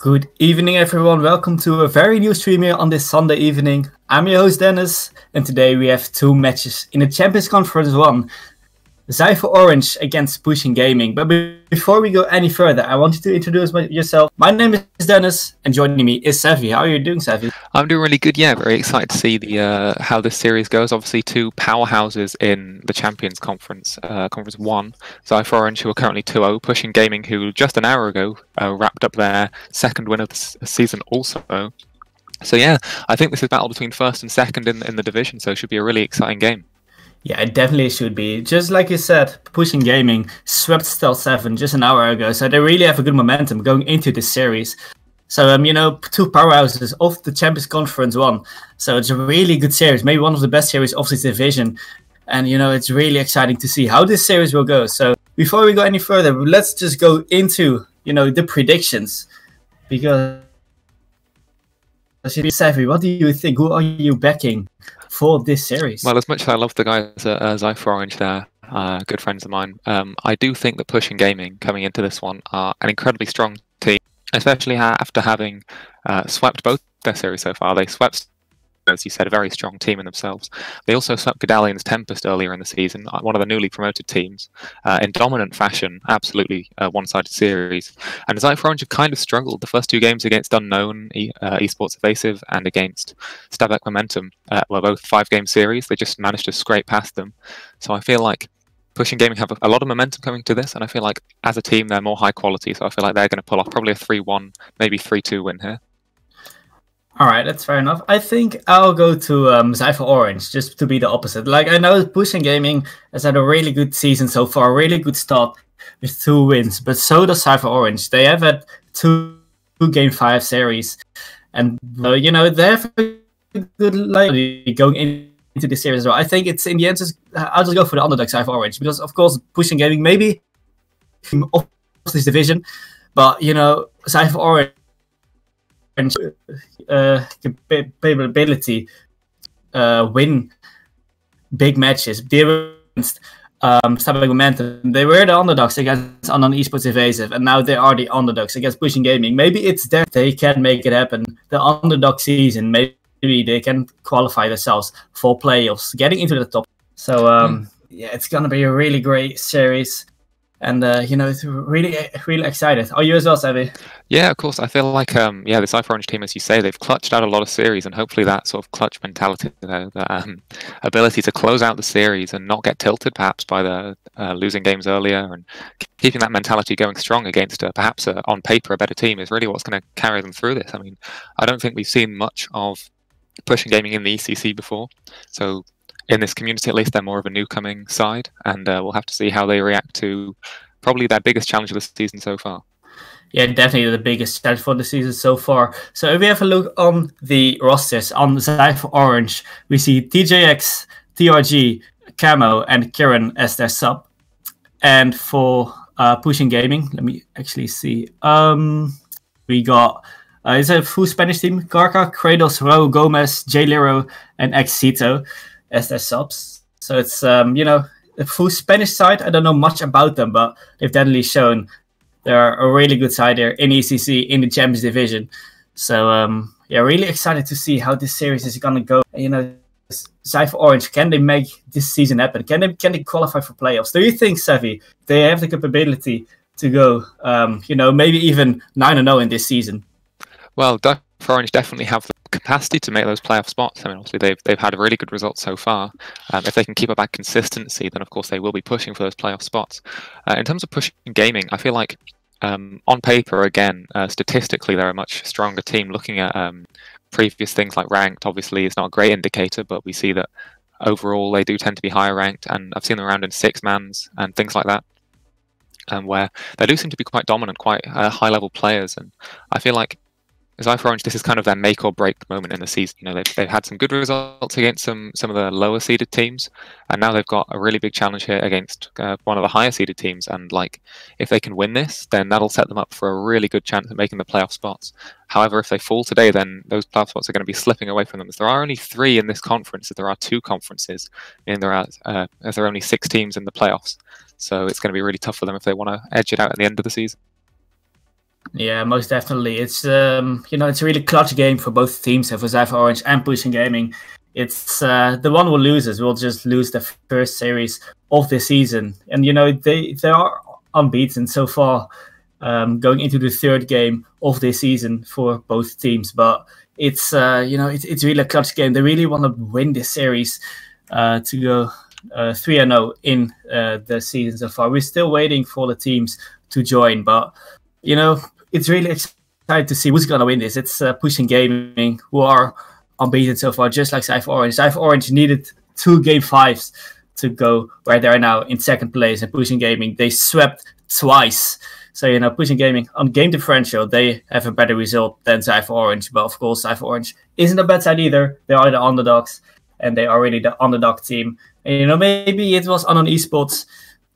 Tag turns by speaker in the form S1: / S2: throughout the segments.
S1: Good evening, everyone. Welcome to a very new stream here on this Sunday evening. I'm your host, Dennis, and today we have two matches in the Champions Conference 1. Zypher Orange against Pushing Gaming. But before we go any further, I wanted to introduce yourself. My name is Dennis, and joining me is Savvy. How are you doing, Savvy?
S2: I'm doing really good. Yeah, very excited to see the uh, how this series goes. Obviously, two powerhouses in the Champions Conference, uh, Conference One. Zypher Orange, who are currently 2-0, Pushing Gaming, who just an hour ago uh, wrapped up their second win of the season, also. So yeah, I think this is battle between first and second in in the division. So it should be a really exciting game.
S1: Yeah, it definitely should be. Just like you said, Pushing Gaming swept Stealth 7 just an hour ago, so they really have a good momentum going into this series. So, um, you know, two powerhouses of the Champions Conference one. So it's a really good series, maybe one of the best series of this division. And, you know, it's really exciting to see how this series will go. So before we go any further, let's just go into, you know, the predictions. Because, Savvy, what do you think? Who are you backing for this series.
S2: Well, as much as I love the guys at uh, Zypher Orange there, uh, good friends of mine, um, I do think that Pushing Gaming coming into this one are an incredibly strong team, especially after having uh, swept both their series so far. They swept as you said, a very strong team in themselves. They also swept Godalion's Tempest earlier in the season, uh, one of the newly promoted teams, uh, in dominant fashion, absolutely uh, one-sided series. And Zypher Orange have kind of struggled the first two games against Unknown, e uh, Esports Evasive, and against Stabak Momentum, uh, were both five-game series. They just managed to scrape past them. So I feel like Pushing Gaming have a lot of momentum coming to this, and I feel like as a team they're more high quality. So I feel like they're going to pull off probably a 3-1, maybe 3-2 win here.
S1: All right, that's fair enough. I think I'll go to um, Zypher Orange just to be the opposite. Like I know Pushing Gaming has had a really good season so far, really good start with two wins, but so does Zypher Orange. They have had two, two game five series, and uh, you know they have a good like going into this series as well. I think it's in the end. Just, I'll just go for the underdog Zypher Orange because of course Pushing Gaming maybe of this division, but you know Zypher Orange uh, capability uh, win big matches. They were against um, Momentum. They were the underdogs against Unknown Esports Evasive, and now they are the underdogs against Pushing Gaming. Maybe it's there they can make it happen. The underdog season, maybe they can qualify themselves for playoffs, getting into the top. So um, mm. yeah, it's gonna be a really great series and uh, you know, it's really, really excited. Are you as well, Savvy?
S2: Yeah, of course. I feel like, um, yeah, the Zypher Orange team, as you say, they've clutched out a lot of series, and hopefully that sort of clutch mentality, the, the um, ability to close out the series and not get tilted, perhaps by the uh, losing games earlier, and keeping that mentality going strong against uh, perhaps uh, on paper a better team is really what's going to carry them through this. I mean, I don't think we've seen much of pushing gaming in the ECC before, so in this community, at least, they're more of a newcoming side, and uh, we'll have to see how they react to probably their biggest challenge of the season so far.
S1: Yeah, definitely the biggest challenge for the season so far. So if we have a look on the rosters on the side for Orange, we see TJX, TRG, Camo, and Kieran as their sub. And for uh, Pushing Gaming, let me actually see. Um, we got uh, it's a full Spanish team: Garca, Kratos, Ro, Gomez, J Lero, and Exito as their subs. So it's um, you know the full Spanish side. I don't know much about them, but they've definitely shown they're a really good side there in ECC in the Champions Division. So um, yeah, really excited to see how this series is gonna go. You know, Zypher Orange, can they make this season happen? Can they can they qualify for playoffs? Do you think, Savvy, they have the capability to go, um, you know, maybe even nine and zero oh in this season?
S2: Well, Orange definitely have the capacity to make those playoff spots. I mean, obviously they've they've had a really good result so far. Um, if they can keep up that consistency, then of course they will be pushing for those playoff spots. Uh, in terms of pushing gaming, I feel like um, on paper, again, uh, statistically, they're a much stronger team. Looking at um, previous things like ranked, obviously, is not a great indicator, but we see that overall they do tend to be higher ranked, and I've seen them around in six mans and things like that. Um, where they do seem to be quite dominant, quite uh, high level players, and I feel like Zypher Orange, this is kind of their make or break moment in the season. You know, they've, they've had some good results against some some of the lower seeded teams, and now they've got a really big challenge here against uh, one of the higher seeded teams. And like, if they can win this, then that'll set them up for a really good chance at making the playoff spots. However, if they fall today, then those playoff spots are going to be slipping away from them. There are only three in this conference, there are two conferences, meaning there are uh, there are only six teams in the playoffs. So it's going to be really tough for them if they want to edge it out at the end of the season.
S1: Yeah, most definitely. It's um, you know, it's a really clutch game for both teams, for Zypher Orange and Pushing Gaming. It's uh, the one who loses will just lose the first series of the season, and you know they they are unbeaten so far, um, going into the third game of this season for both teams. But it's uh, you know it's it's really a clutch game. They really want to win this series uh, to go uh, three and zero oh in uh, the season so far. We're still waiting for the teams to join, but you know it's really exciting to see who's going to win this. It's uh, Pushing Gaming who are unbeaten so far, just like Zypher Orange. Zypher Orange needed two game fives to go where they are now in second place. And Pushing Gaming, they swept twice. So, you know, Pushing Gaming on game differential, they have a better result than Zypher Orange. But of course, Zypher Orange isn't a bad side either. They are the underdogs and they are really the underdog team. And, you know, maybe it was Unknown Esports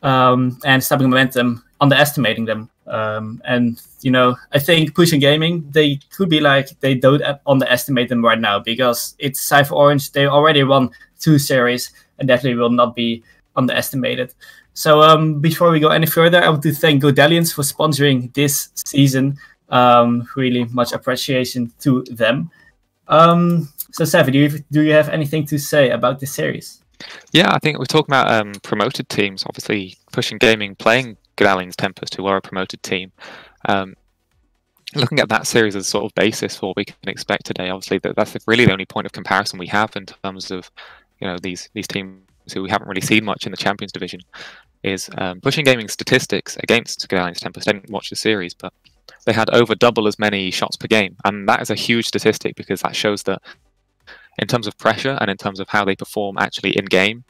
S1: um, and Stopping Momentum underestimating them. Um, and you know, I think pushing gaming they could be like they don't underestimate them right now because it's Zypher Orange. They already won two series and definitely will not be underestimated. So um, before we go any further, I want to thank Godalions for sponsoring this season. Um, really much appreciation to them. Um, so Seven, do you do you have anything to say about this series?
S2: Yeah, I think we're talking about um, promoted teams. Obviously, pushing gaming, playing Good Tempest, who are a promoted team. Um, looking at that series as sort of basis for what we can expect today, obviously that, that's really the only point of comparison we have in terms of you know these these teams who we haven't really seen much in the Champions Division. Is um, pushing gaming statistics against Good Tempest. I didn't watch the series, but they had over double as many shots per game, and that is a huge statistic because that shows that in terms of pressure and in terms of how they perform actually in game,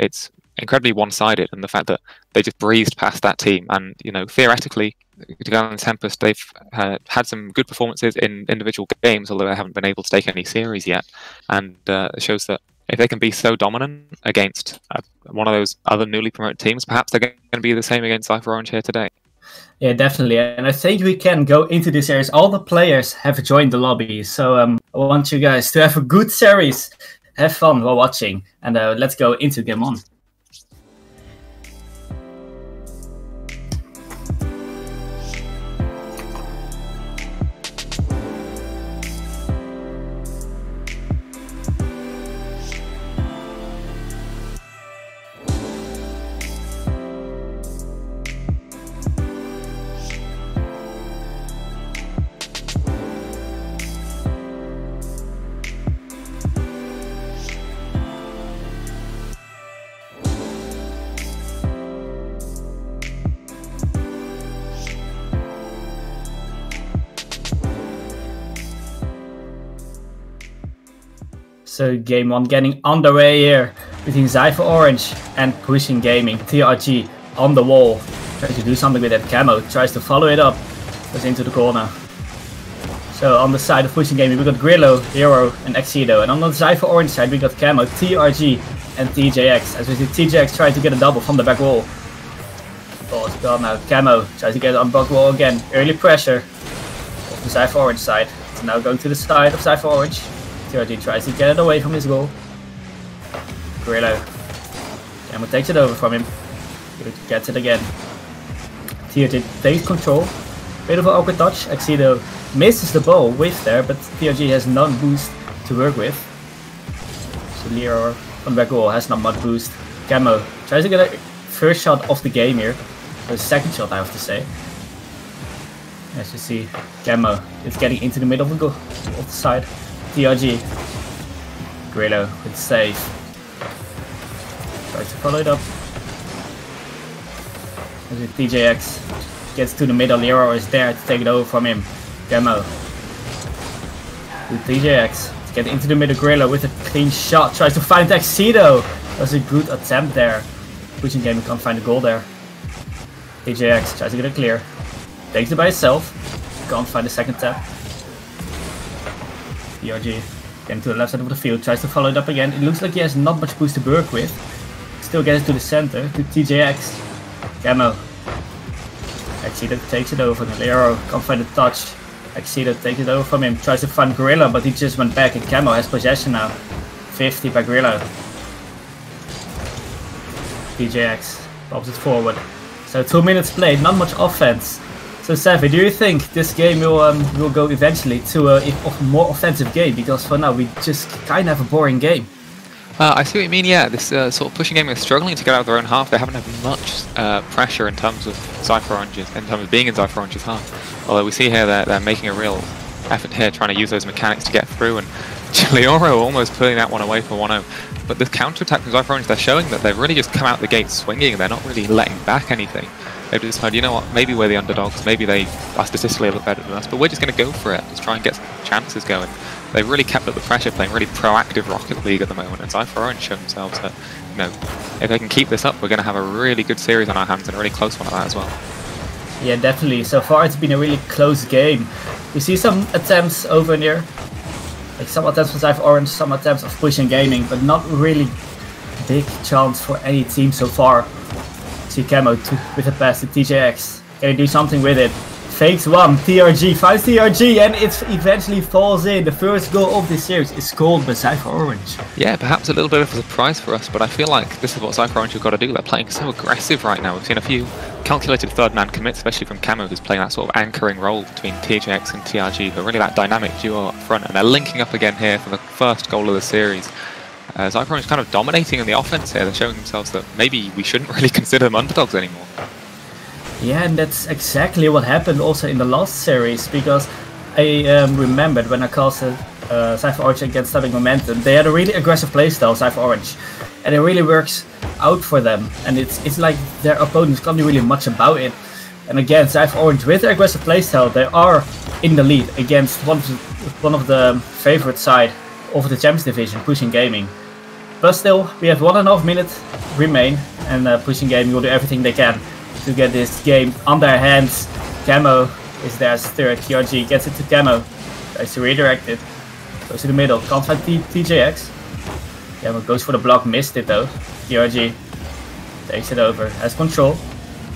S2: it's incredibly one-sided, and the fact that they just breezed past that team, and you know, theoretically, and Tempest they've uh, had some good performances in individual games, although they haven't been able to take any series yet, and uh, it shows that if they can be so dominant against uh, one of those other newly promoted teams, perhaps they're going to be the same against Zypher Orange here today.
S1: Yeah, definitely. And I think we can go into this series. All the players have joined the lobby. So um, I want you guys to have a good series. Have fun while watching. And uh, let's go into game on. So game one getting underway here between Zypher Orange and Pushing Gaming. TRG on the wall. Trying to do something with that camo. Tries to follow it up. Goes into the corner. So on the side of Pushing Gaming we got Grillo, Hero and Exito. And on the Zypher Orange side we got Camo, TRG and TJX. As we see TJX trying to get a double from the back wall. Oh, it's gone now. Camo tries to get on back wall again. Early pressure of the Zypher Orange side. It's now going to the side of Zypher Orange. TRG tries to get it away from his goal. Grillo. Gamma takes it over from him. Gets it again. TRG takes control. An awkward touch. Exito misses the ball with there, but TRG has none boost to work with. So Leo on back goal has not much boost. Camo tries to get a first shot of the game here. The second shot I have to say. As you see, Camo is getting into the middle of the, goal, of the side. TRG. Grillo with save. Tries to follow it up. As TJX gets to the middle, Lero is there to take it over from him. Demo. With to get into the middle, Grillo with a clean shot. Tries to find Exito. That's a good attempt there. Pushing game can't find the goal there. TJX tries to get it clear. Takes it by himself. Can't find the second tap. TRG getting to the left side of the field, tries to follow it up again. It looks like he has not much boost to work with. Still gets to the center, to TJX. Camo. Exceeded takes it over. Lero can't find a touch. Exceeded takes it over from him. Tries to find Grillo, but he just went back and Camo has possession now. 50 by Grillo. TJX pops it forward. So two minutes played, not much offense So Savvy, do you think this game will um, will go eventually to a, a more offensive game? Because for now we just kind of have a boring game.
S2: Uh, I see what you mean, yeah. This uh, sort of pushing game is struggling to get out of their own half. They haven't had much uh, pressure in terms of Zypher Orange's, in terms of being in Zypher Orange's half. Although we see here that they're making a real effort here, trying to use those mechanics to get through, and Leoro almost pulling that one away for 1-0. But this counter-attack from Zypher Orange, they're showing that they've really just come out the gate swinging, they're not really letting back anything. They've decided, you know what, maybe we're the underdogs, maybe they are statistically a little better than us, but we're just going to go for it, just try and get some chances going. They've really kept up the pressure, playing really proactive Rocket League at the moment, and Zypher Orange show themselves that, you know, if they can keep this up, we're going to have a really good series on our hands and a really close one at that as well.
S1: Yeah, definitely. So far, it's been a really close game. We see some attempts over near, like some attempts from Zypher Orange, some attempts of pushing gaming, but not really big chance for any team so far. See Camo to, with a pass to TJX. Can he do something with it? Fakes one, TRG finds TRG, and it eventually falls in. The first goal of this series is scored by Zypher Orange.
S2: Yeah, perhaps a little bit of a surprise for us, but I feel like this is what Zypher Orange have got to do. They're playing so aggressive right now. We've seen a few calculated third man commits, especially from Camo, who's playing that sort of anchoring role between TJX and TRG, are really that dynamic duo up front, and they're linking up again here for the first goal of the series. Uh, Zypher Orange kind of dominating in the offense here. They're showing themselves that maybe we shouldn't really consider them underdogs anymore.
S1: Yeah, and that's exactly what happened also in the last series, because I um, remembered when I casted uh, Zypher Orange against Stabbing Momentum, they had a really aggressive playstyle, Zypher Orange, and it really works out for them. And it's it's like their opponents can't do really much about it. And again, Zypher Orange with their aggressive playstyle, they are in the lead against one of the, one of the favorite side of the Champions Division, Pushing Gaming. But still, we have one and a half minutes remain, and uh, Pushing Gaming will do everything they can to get this game on their hands. Camo is there third. TRG gets it to Camo. Tries to redirect it. Goes to the middle. Can't find T TJX. Camo goes for the block. Missed it though. TRG takes it over. Has control.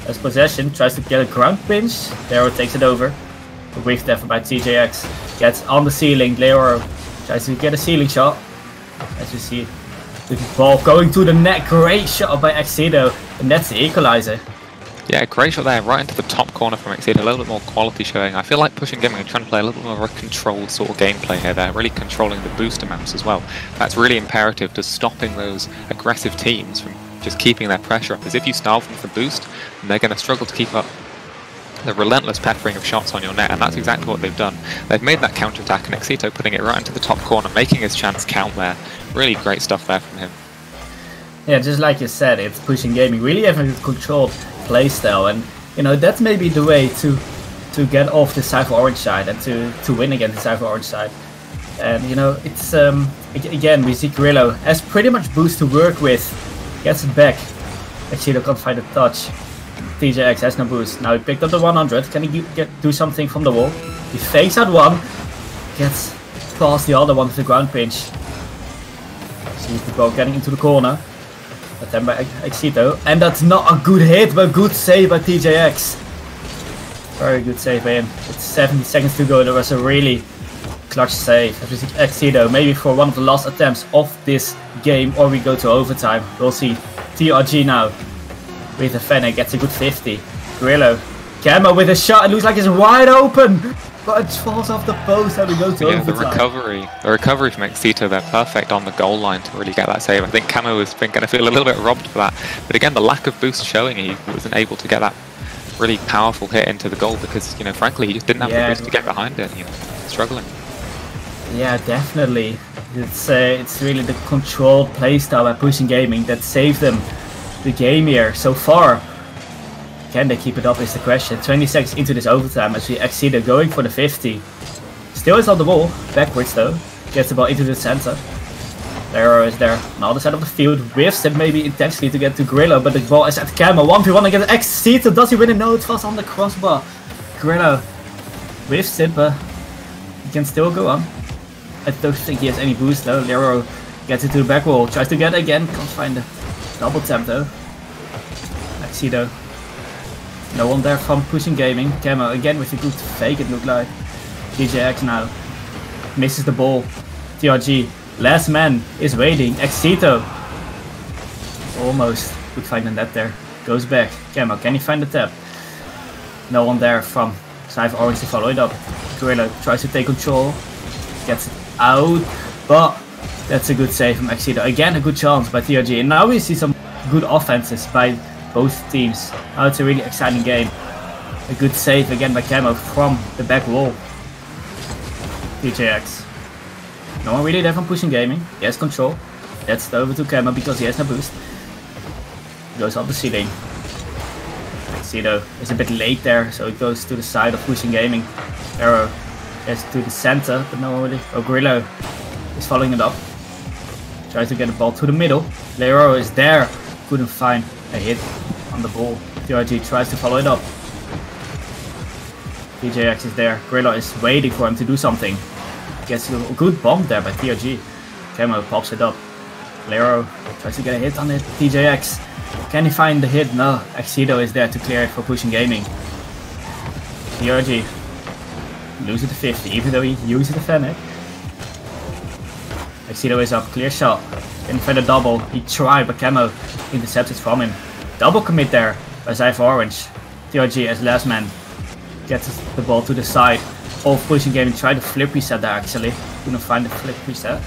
S1: Has possession. Tries to get a ground pinch. Leoro takes it over. A whiff there by TJX. Gets on the ceiling. Leoro tries to get a ceiling shot. As you see, the ball going to the net. Great shot by Excedo. And that's the equalizer.
S2: Yeah, great shot there, right into the top corner from Exceed. A little bit more quality showing. I feel like Pushing Gaming trying to play a little bit more of a controlled sort of gameplay here. They're really controlling the booster maps as well. That's really imperative to stopping those aggressive teams from just keeping their pressure up. Because if you starve them for boost, they're going to struggle to keep up the relentless peppering of shots on your net, and that's exactly what they've done. They've made that counter-attack, and Exito putting it right into the top corner, making his chance count there. Really great stuff there from him.
S1: Yeah, just like you said, it's pushing gaming, really having controlled playstyle, and you know that's maybe the way to to get off the Zypher Orange side and to to win against the Zypher Orange side. And you know it's um again we see Grillo has pretty much boost to work with, gets it back. Actually, can't find a touch. TJX has no boost. Now he picked up the 100. Can he get do something from the wall? He fakes out one, gets past the other one with the ground pinch. Sees the ball getting into the corner. But then by Exito. And that's not a good hit, but good save by TJX. Very good save by him. It's 70 seconds to go. There was a really clutch save. Exito, maybe for one of the last attempts of this game, or we go to overtime. We'll see. TRG now with a Fennec gets a good 50. Grillo. Camo with a shot. It looks like it's wide open. But it falls off the post and we go to
S2: yeah,
S1: overtime.
S2: the recovery. The recovery from Exito, they're perfect on the goal line to really get that save. I think Camo has been going to feel a little bit robbed for that. But again, the lack of boost showing he wasn't able to get that really powerful hit into the goal because, you know, frankly, he just didn't have
S1: Yeah.
S2: the boost to get behind it. You know, struggling.
S1: Yeah, definitely. It's uh, it's really the controlled playstyle by pushing gaming that saved them the game here so far. Can they keep it up is the question. 20 seconds into this overtime as we Excedo going for the 50. Still is on the ball, backwards though. Gets the ball into the center. Leoro is there on the other side of the field. Whiffs it maybe intentionally to get to Grillo, but the ball is at Camo. 1v1 against Excedo. Does he win it? No, it was on the crossbar. Grillo whiffs it, but he can still go on. I don't think he has any boost though. Leoro gets it to the back wall, tries to get it again, can't find the double tap though. Excedo. No one there from pushing gaming. Camo again with a good fake it looked like. TJX now. Misses the ball. TRG. Last man is waiting. Exito. Almost could find the net there. Goes back. Camo, can he find the tap? No one there from Zypher Orange to follow it up. Grillo tries to take control, gets it out, but that's a good save from Exito. Again, a good chance by TRG. And now we see some good offenses by both teams. Now it's a really exciting game. A good save again by Camo from the back wall. TJX. No one really there from pushing gaming. He has control. That's over to Camo because he has no boost. Goes up the ceiling. Exito is a bit late there, so it goes to the side of pushing gaming. Arrow gets to the center, but no one really. Oh, Grillo is following it up. Tries to get the ball to the middle. Leoro is there. Couldn't find a hit on the ball. TRG tries to follow it up. TJX is there. Grillo is waiting for him to do something. Gets a good bomb there by TRG. Camo pops it up. Lero tries to get a hit on it. TJX. Can he find the hit? No. Exito is there to clear it for pushing gaming. TRG loses the 50, even though he uses the Fennec. Exito is up, clear shot. In for the double, he tried, but Camo intercepted from him. Double commit there by Zypher Orange. TRG as last man gets the ball to the side of pushing game and try to flip reset there actually. Couldn't find the flip reset.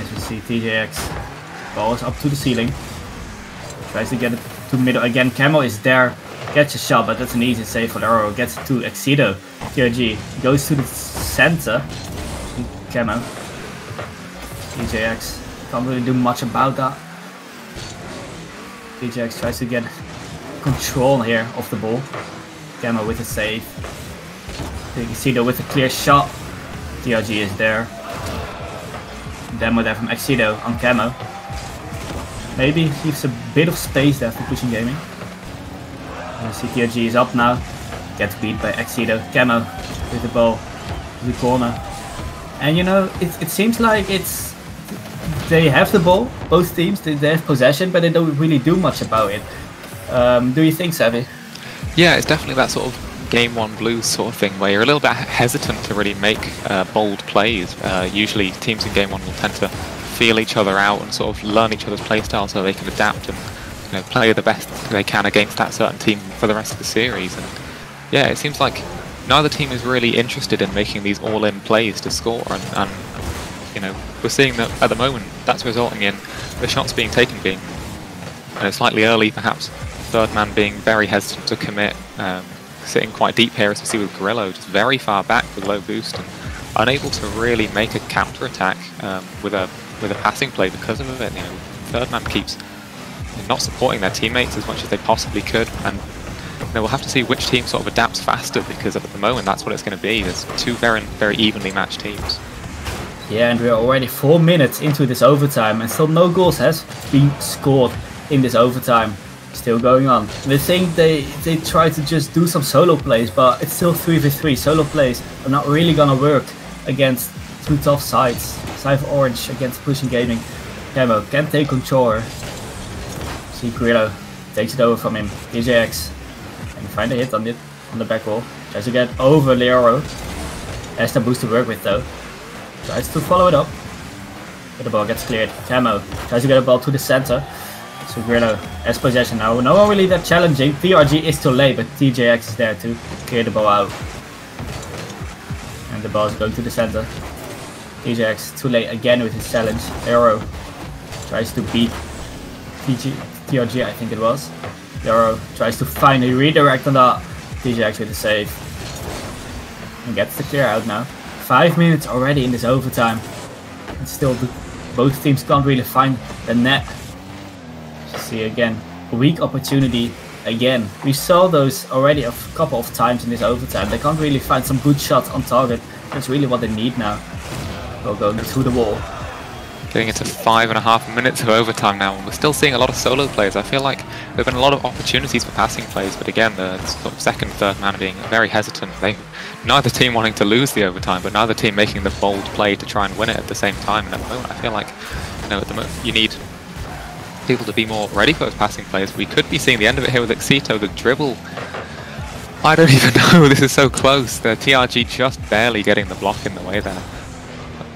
S1: As we see TJX ball is up to the ceiling. Tries to get it to middle again. Camo is there. Gets a shot, but that's an easy save for the arrow. Gets it to Exito. TRG goes to the center. Camo. TJX can't really do much about that. TJX tries to get control here of the ball. Gamma with a save. You can see though with a clear shot. TRG is there. Demo there from Exito on Camo. Maybe leaves a bit of space there for pushing gaming. Uh, CTRG is up now. Gets beat by Exito. Camo with the ball to the corner. And you know, it, it seems like it's they have the ball, both teams, they, they have possession, but they don't really do much about it. Um, do you think, Savvy?
S2: Yeah, it's definitely that sort of game one blues sort of thing where you're a little bit hesitant to really make uh, bold plays. Uh, usually teams in game one will tend to feel each other out and sort of learn each other's playstyle so they can adapt and you know play the best they can against that certain team for the rest of the series. And yeah, it seems like neither team is really interested in making these all-in plays to score and, and you know we're seeing that at the moment that's resulting in the shots being taken being you know, slightly early perhaps. Third man being very hesitant to commit um, sitting quite deep here as we see with Grillo just very far back with low boost and unable to really make a counter attack um, with a with a passing play because of it you know. Third man keeps not supporting their teammates as much as they possibly could and know, we'll have to see which team sort of adapts faster because at the moment that's what it's going to be there's two very very evenly matched teams
S1: yeah, and we're already four minutes into this overtime, and still no goals has been scored in this overtime. Still going on. They think they they try to just do some solo plays, but it's still 3v3. Solo plays are not really gonna work against two tough sides. Zypher Orange against Pushing Gaming. Camo can't take control. See Grillo takes it over from him. TJX and find a hit on it on the back wall. Tries to get over Leoro. Has the boost to work with though. Tries to follow it up. But the ball gets cleared. Camo tries to get a ball to the center. So Grillo has possession now. No one really that challenging. TRG is too late, but TJX is there to clear the ball out. And the ball is going to the center. TJX too late again with his challenge. Arrow tries to beat TG, TRG, I think it was. Arrow tries to a redirect on that. TJX with a save. And gets the clear out now. Five minutes already in this overtime. And still, the, both teams can't really find the net. See again, a weak opportunity again. We saw those already a couple of times in this overtime. They can't really find some good shots on target. That's really what they need now. They'll go to the wall.
S2: Getting into five and a half minutes of overtime now, and we're still seeing a lot of solo plays. I feel like there have been a lot of opportunities for passing plays, but again, the sort of second, third man being very hesitant. They, neither team wanting to lose the overtime, but neither team making the bold play to try and win it at the same time. And at the moment, I feel like you know, at the moment, you need people to be more ready for those passing plays. We could be seeing the end of it here with Exito, the dribble. I don't even know, this is so close. The TRG just barely getting the block in the way there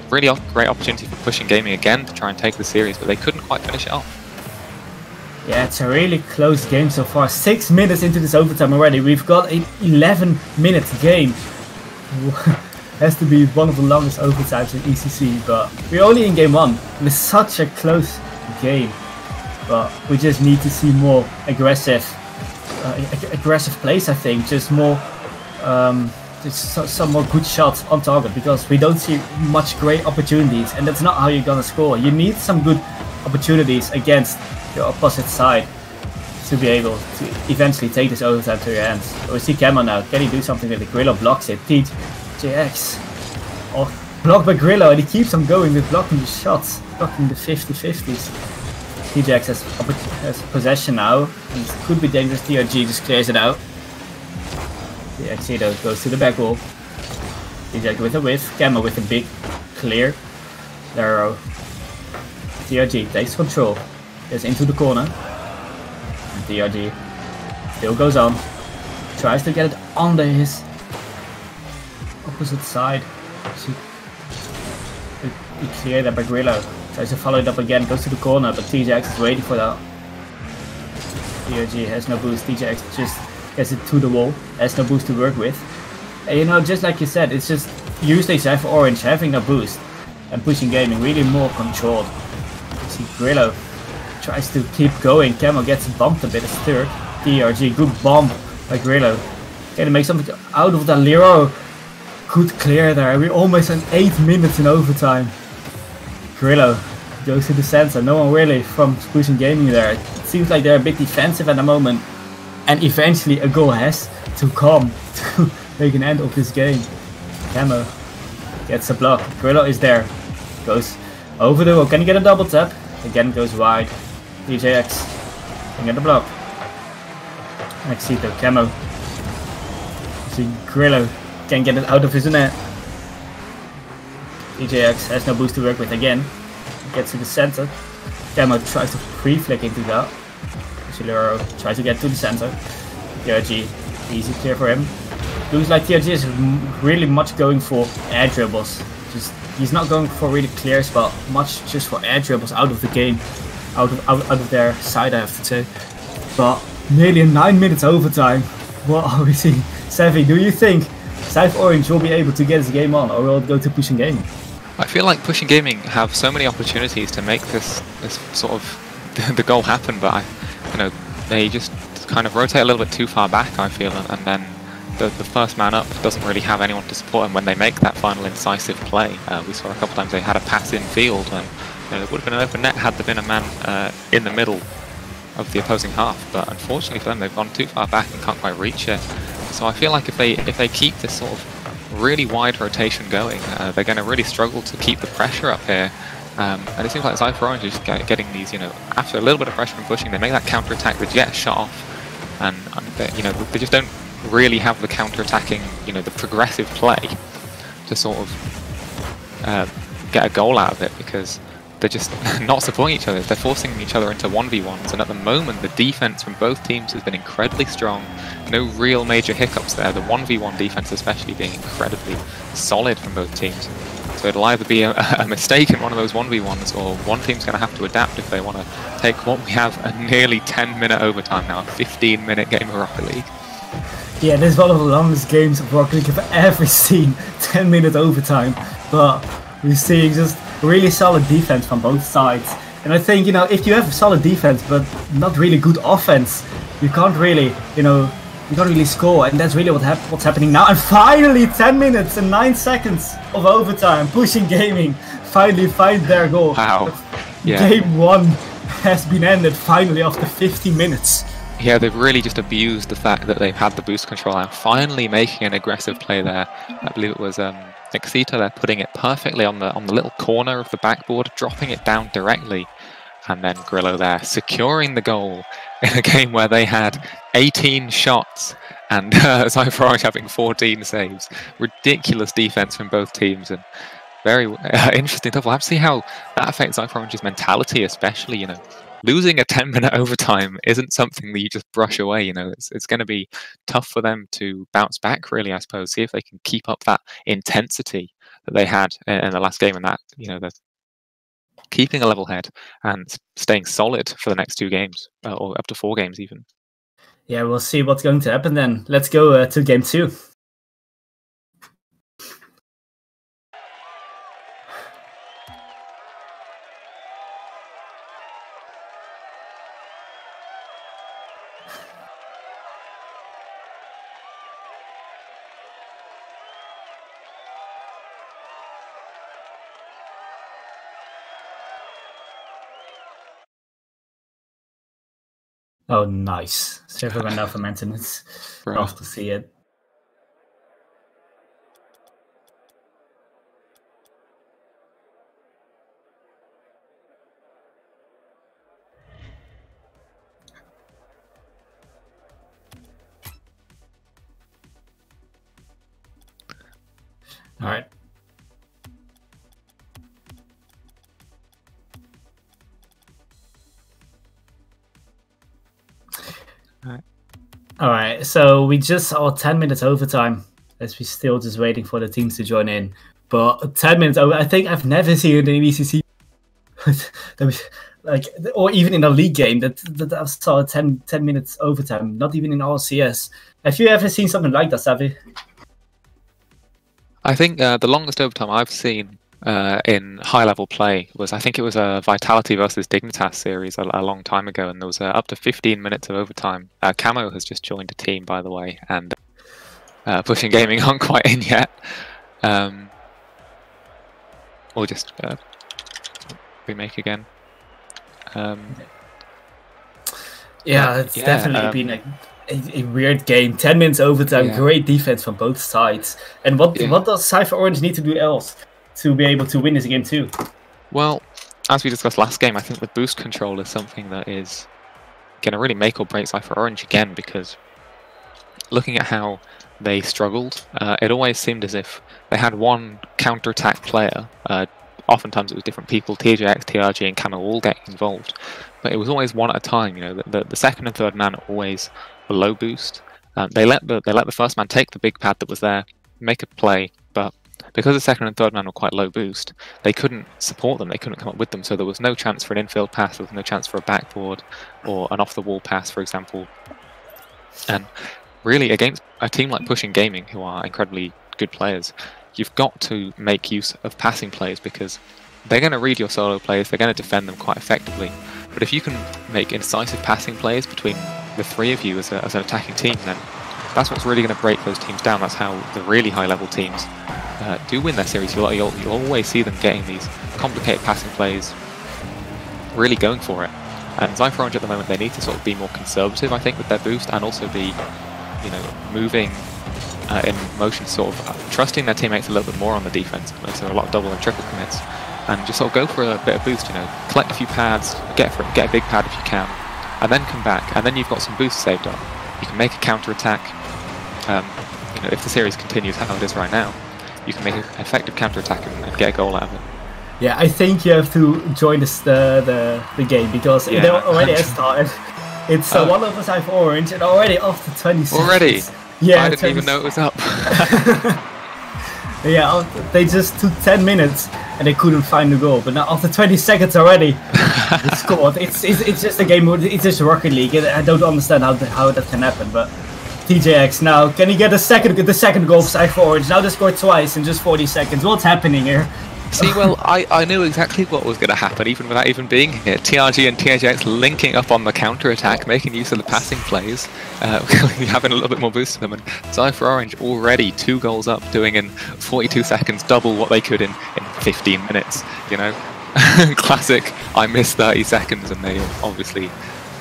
S2: really great opportunity for pushing gaming again to try and take the series, but they couldn't quite finish it off.
S1: Yeah, it's a really close game so far. Six minutes into this overtime already. We've got an 11 minute game. Has to be one of the longest overtimes in ECC, but we're only in game one. It's such a close game, but we just need to see more aggressive, uh, aggressive plays. I think just more, um, some more good shots on target because we don't see much great opportunities, and that's not how you're gonna score. You need some good opportunities against your opposite side to be able to eventually take this overtime to your hands. We see Camo now. Can he do something with the Grillo blocks it? TJX. Oh, blocked by Grillo and he keeps on going with blocking the shots, blocking the 50-50s. TJX has, has possession now and it could be dangerous. TRG just clears it out. Though goes to the back wall. TJX with a whiff, Camo with a big clear. There TRG takes control, gets into the corner. And still goes on, tries to get it under his opposite side. So he cleared that by Grillo. Tries to follow it up again, goes to the corner, but TJX is waiting for that. TRG has no boost, TJX just gets it to the wall, has no boost to work with. And you know, just like you said, it's just usually Zypher Orange having no boost and pushing gaming really more controlled see Grillo tries to keep going. Camo gets bumped a bit as third. TRG, good bomb by Grillo. Can he make something out of that Lero? Good clear there. We're almost in 8 minutes in overtime. Grillo goes to the center. No one really from Pushing Gaming there. It seems like they're a bit defensive at the moment. And eventually a goal has to come to make an end of this game. Camo gets a block. Grillo is there. Goes over the wall. Can he get a double tap? Again goes wide. TJX. Can get the block. Exito, Camo. See Grillo can get it out of his net. TJX has no boost to work with again. Gets to the center. Camo tries to pre-flick into that. Siluro tries to get to the center. TRG, easy clear for him. Looks like TRG is really much going for air dribbles. Just he's not going for really clear spot, much just for air dribbles out of the game, out of out, out of their side, I have to say. But nearly a nine minutes overtime. What are we seeing? Savvy, do you think South Orange will be able to get his game on, or will it go to pushing gaming?
S2: I feel like pushing gaming have so many opportunities to make this this sort of the goal happen, but I, you know, they just kind of rotate a little bit too far back. I feel, and, then the, the first man up doesn't really have anyone to support him when they make that final incisive play. Uh, we saw a couple times they had a pass in field and you know, it would have been an open net had there been a man uh, in the middle of the opposing half. But unfortunately for them, they've gone too far back and can't quite reach it. So I feel like if they if they keep this sort of really wide rotation going, uh, they're going to really struggle to keep the pressure up here. Um, and it seems like Zypher Orange is getting these, you know, after a little bit of pressure and pushing, they make that counter attack, the jet shot off, and, and they, you know they just don't really have the counter-attacking, you know, the progressive play to sort of uh, get a goal out of it because they're just not supporting each other. They're forcing each other into 1v1s, and at the moment the defense from both teams has been incredibly strong. No real major hiccups there. The 1v1 defense especially being incredibly solid from both teams. So it'll either be a, a mistake in one of those 1v1s, or one team's going to have to adapt if they want to take what we have a nearly 10 minute overtime now, a 15 minute game of Rocket League.
S1: Yeah, this is one of the longest games of Rocket League I've ever seen. 10 minute overtime. But we're seeing just really solid defense from both sides. And I think, you know, if you have solid defense but not really good offense, you can't really, you know, you can't really score. And that's really what hap what's happening now. And finally, 10 minutes and 9 seconds of overtime. Pushing Gaming finally find their goal.
S2: Wow. Yeah.
S1: Game 1 has been ended finally after 50 minutes.
S2: Yeah, they've really just abused the fact that they've had the boost control and finally making an aggressive play there. I believe it was um, Exita there putting it perfectly on the on the little corner of the backboard, dropping it down directly, and then Grillo there securing the goal in a game where they had 18 shots and uh, Zypher having 14 saves. Ridiculous defense from both teams and very uh, interesting stuff. We'll have to see how that affects Orange's mentality, especially, you know, losing a 10 minute overtime isn't something that you just brush away. You know, it's, it's going to be tough for them to bounce back, really, I suppose, see if they can keep up that intensity that they had in, in the last game and that, you know, the keeping a level head and staying solid for the next two games uh, or up to four games even.
S1: Yeah, we'll see what's going to happen then. Let's go uh, to game two. Oh, nice. Server went out for maintenance.
S2: Right.
S1: Love to see it. All right. All right. So we just saw 10 minutes overtime as we're still just waiting for the teams to join in. But 10 minutes I think I've never seen an ECC like, or even in a league game that, that I saw 10, 10 minutes overtime, not even in RCS. Have you ever seen something like that, Savvy?
S2: I think uh, the longest overtime I've seen uh, in high level play was I think it was a Vitality versus Dignitas series a, a long time ago, and there was uh, up to 15 minutes of overtime. Uh, Camo has just joined a team, by the way, and uh, Pushing Gaming aren't quite in yet. Um, or just uh, remake again. Um,
S1: Yeah, it's
S2: yeah,
S1: definitely
S2: um,
S1: been a, a, a weird game. Ten minutes overtime,
S2: Yeah.
S1: great defense from both sides. And what
S2: Yeah.
S1: what does Zypher Orange need to do else to be able to win this game too?
S2: Well, as we discussed last game, I think the boost control is something that is going to really make or break Zypher Orange again because looking at how they struggled, uh, it always seemed as if they had one counter-attack player. Uh, oftentimes it was different people, TJX, TRG, and Camo all getting involved, but it was always one at a time. You know, the, the, the second and third man always below boost. Um, they let the they let the first man take the big pad that was there, make a play, because the second and third man were quite low boost, they couldn't support them. They couldn't come up with them. So there was no chance for an infield pass. There was no chance for a backboard or an off-the-wall pass, for example. And really, against a team like Pushing Gaming, who are incredibly good players, you've got to make use of passing plays because they're going to read your solo plays. They're going to defend them quite effectively. But if you can make incisive passing plays between the three of you as, a, as an attacking team, then that's what's really going to break those teams down. That's how the really high-level teams uh, do win their series. You'll, you'll, you'll always see them getting these complicated passing plays, really going for it. And Zypher Orange at the moment, they need to sort of be more conservative, I think, with their boost, and also be, you know, moving uh, in motion, sort of uh, trusting their teammates a little bit more on the defense. So a lot of double and triple commits, and just sort of go for a bit of boost. You know, collect a few pads, get for get a big pad if you can, and then come back, and then you've got some boost saved up. You can make a counter attack. Um, you know, if the series continues how it is right now, you can make an effective counter attack and, and get a goal out of it.
S1: Yeah, I think you have to join this the the, the game because it already has started. It's uh,
S2: Oh.
S1: one of us have orange and already after 20 seconds.
S2: Already?
S1: Yeah,
S2: I didn't
S1: 20
S2: even know it was up.
S1: Yeah, they just took 10 minutes and they couldn't find the goal. But now after 20 seconds already, they scored. It's, it's it's just a game. It's just Rocket League. I don't understand how the, how that can happen. But TJX now can he get a second the second goal for Zypher Orange? Now they scored twice in just 40 seconds. What's happening here?
S2: See, well, I, I knew exactly what was going to happen, even without even being here. TRG and TJX linking up on the counter attack, making use of the passing plays, uh, having a little bit more boost to them. And Zypher Orange already two goals up, doing in 42 seconds double what they could in, in 15 minutes. You know, classic. I missed 30 seconds, and they obviously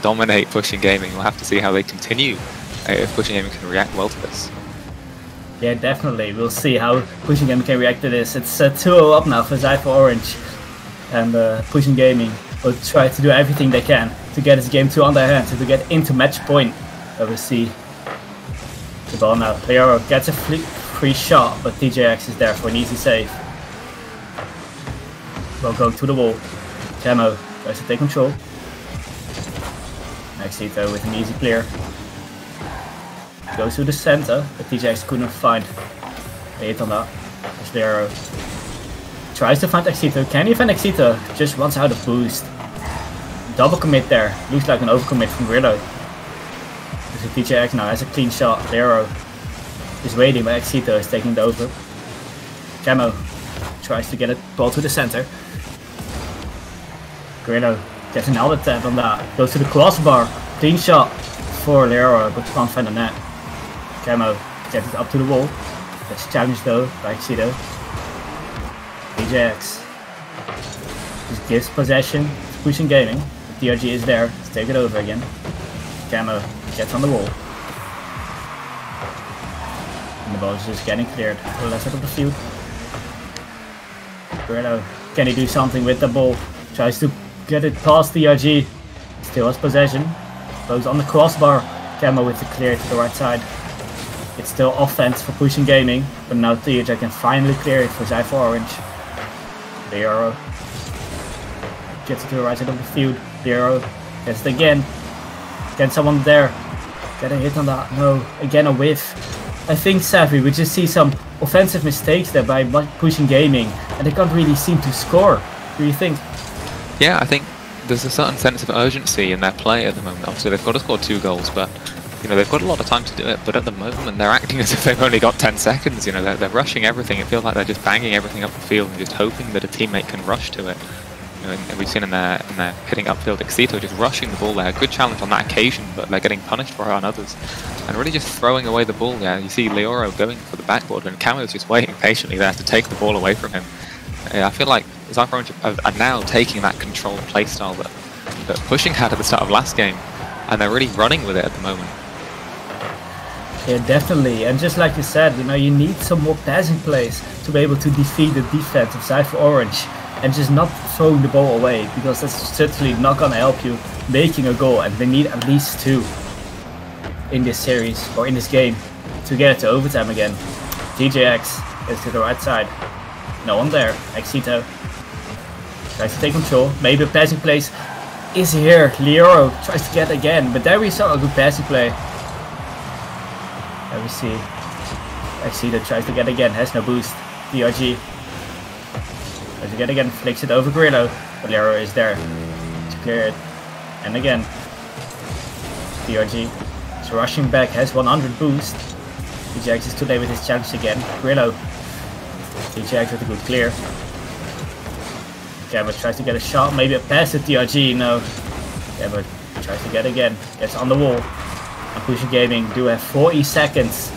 S2: dominate pushing gaming. We'll have to see how they continue if pushing gaming can react well to this.
S1: Yeah, definitely. We'll see how Pushing Gaming can react to this. It's uh, 2-0 up now for Zypher Orange. And uh, Pushing Gaming will try to do everything they can to get this game to on their hands and to get into match point. But we'll see the ball now. Leoro gets a free, shot, but TJX is there for an easy save. Will go to the wall. Camo tries to take control. Maxito with an easy clear. Goes to the center, but TJX couldn't find a hit on that. There's the arrow. Tries to find Exito. Can he find Exito? Just runs out of boost. Double commit there. Looks like an overcommit from. There's a TJX now has a clean shot. Lero is waiting, but Exito is taking the over. Camo tries to get it ball to the center. Grillo gets another tap on that. Goes to the crossbar. Clean shot for Lero, but can't find the net. Camo gets it up to the wall. Gets challenged though by Exito. TJX just gives possession to Pushing Gaming. The TRG is there. Let's take it over again. Camo gets on the wall. And the ball is just getting cleared to the left side of the field. Bruno, can he do something with the ball? Tries to get it past the TRG. Still has possession. Goes on the crossbar. Camo with the clear to the right side. It's still offense for pushing gaming, but now TJ can finally clear it for Zypher Orange. Lero gets it to the right side of the field. Lero gets it again. Get someone there. Get a hit on that. No, again a whiff. I think Savvy, we just see some offensive mistakes there by pushing gaming, and they can't really seem to score. Do you think?
S2: Yeah, I think there's a certain sense of urgency in their play at the moment. Obviously, they've got to score two goals, but you know they've got a lot of time to do it. But at the moment, they're acting as if they've only got 10 seconds. You know, they're, they're rushing everything. It feels like they're just banging everything up the field and just hoping that a teammate can rush to it. You know, and we've seen in their in their hitting upfield, Exito just rushing the ball there. Good challenge on that occasion, but they're getting punished for it on others. And really just throwing away the ball. there. you see Leoro going for the backboard, and Camo's just waiting patiently there to take the ball away from him. Yeah, I feel like Zypher are, are now taking that controlled playstyle that that Pushing had at the start of last game, and they're really running with it at the moment.
S1: Yeah, definitely. And just like you said, you know, you need some more passing plays to be able to defeat the defense of Zypher Orange and just not throwing the ball away because that's certainly not gonna help you making a goal and they need at least two in this series or in this game to get it to overtime again. TJX is to the right side. No one there. Exito tries to take control. Maybe a passing place is here. Lero tries to get again, but there we saw a good passing play. Let me see. Exito tries to get again, has no boost. TRG tries to get again, flicks it over Grillo. But Lero is there to clear it. And again. TRG is rushing back, has 100 boost. TJX is too late with his challenge again. Grillo. TJX with a good clear. Gamma tries to get a shot, maybe a pass at TRG, no. Gamma tries to get again, gets on the wall. And Pushing Gaming do have 40 seconds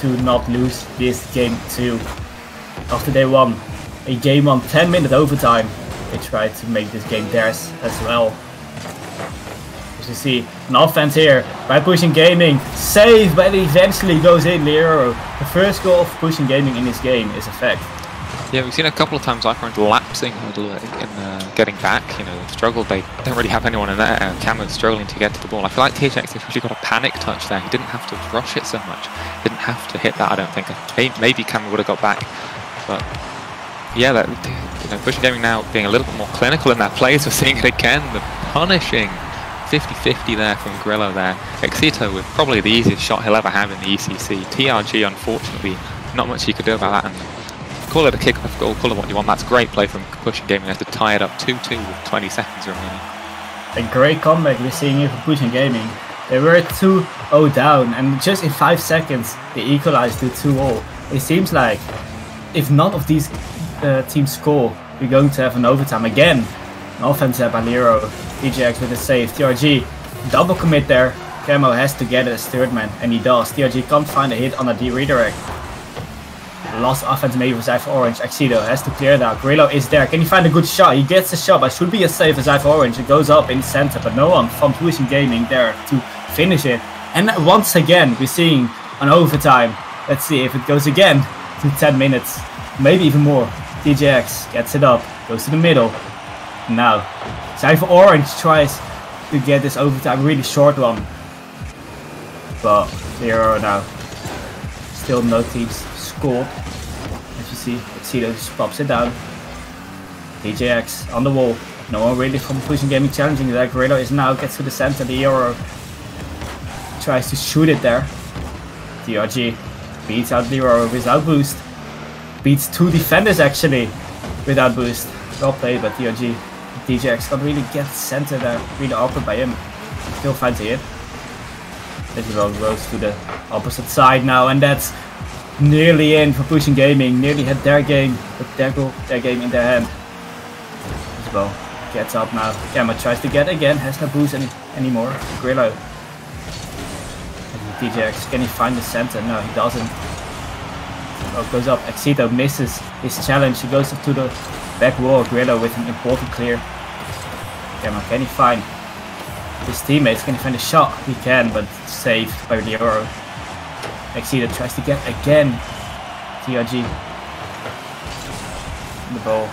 S1: to not lose this game too. After they won a game on 10 minute overtime, they tried to make this game theirs as well. As you see, an offense here by Pushing Gaming, saved, but it eventually goes in, Lero. The first goal of Pushing Gaming in this game is a fact.
S2: Yeah, we've seen a couple of times Icon lapsing in getting back. You know, they've struggled. They don't really have anyone in there. Cameron's struggling to get to the ball. I feel like TJX actually got a panic touch there. He didn't have to rush it so much. Didn't have to hit that. I don't think. Maybe Cameron would have got back, but yeah, that you know, pushing gaming now being a little bit more clinical in that plays. We're seeing it again. The punishing 50-50 there from Grillo there. Exito with probably the easiest shot he'll ever have in the ECC. TRG, unfortunately, not much he could do about that. And call it a kick-off goal, call it what you want. That's great play from Pushing Gaming They have to tie it up 2-2 with 20 seconds remaining.
S1: A great comeback we're seeing here from Pushing Gaming. They were 2-0 down, and just in 5 seconds, they equalized to 2-0. It seems like if none of these uh, teams score, we're going to have an overtime again. An offense by Lero, TJX with a save, TRG double commit there. Camo has to get it as third man, and he does. TRG can't find a hit on a D redirect. Last offense maybe for Zypher Orange. Exito has to clear that. Grillo is there. Can he find a good shot? He gets the shot, but should be a save for Zypher Orange. It goes up in center, but no one from Pushing Gaming there to finish it. And once again, we're seeing an overtime. Let's see if it goes again to 10 minutes, maybe even more. TJX gets it up, goes to the middle. Now, Zypher Orange tries to get this overtime, really short one. But zero now. Still no teams scored. Exito just pops it down. TJX on the wall. No one really from Pushing Gaming challenging that. Grillo is now gets to the center. The Euro tries to shoot it there. TRG beats out Leroy without boost. Beats two defenders actually. without boost. Well played by TRG. TJX can't really get center there. Really awkward by him. Still finds a hit. Digibel goes to the opposite side now, and that's nearly in for pushing gaming. Nearly had their game, but their goal, their game in their hand. Digibel gets up now. Gamma tries to get again, has no boost any anymore. Grillo. TJX, can he find the center? No, he doesn't. Oh, goes up. Exito misses his challenge. He goes up to the back wall. Grillo with an important clear. Gamma, can he find his teammates? Can he find a shot? He can, but saved by Lioro. Exito tries to get again. TRG. The ball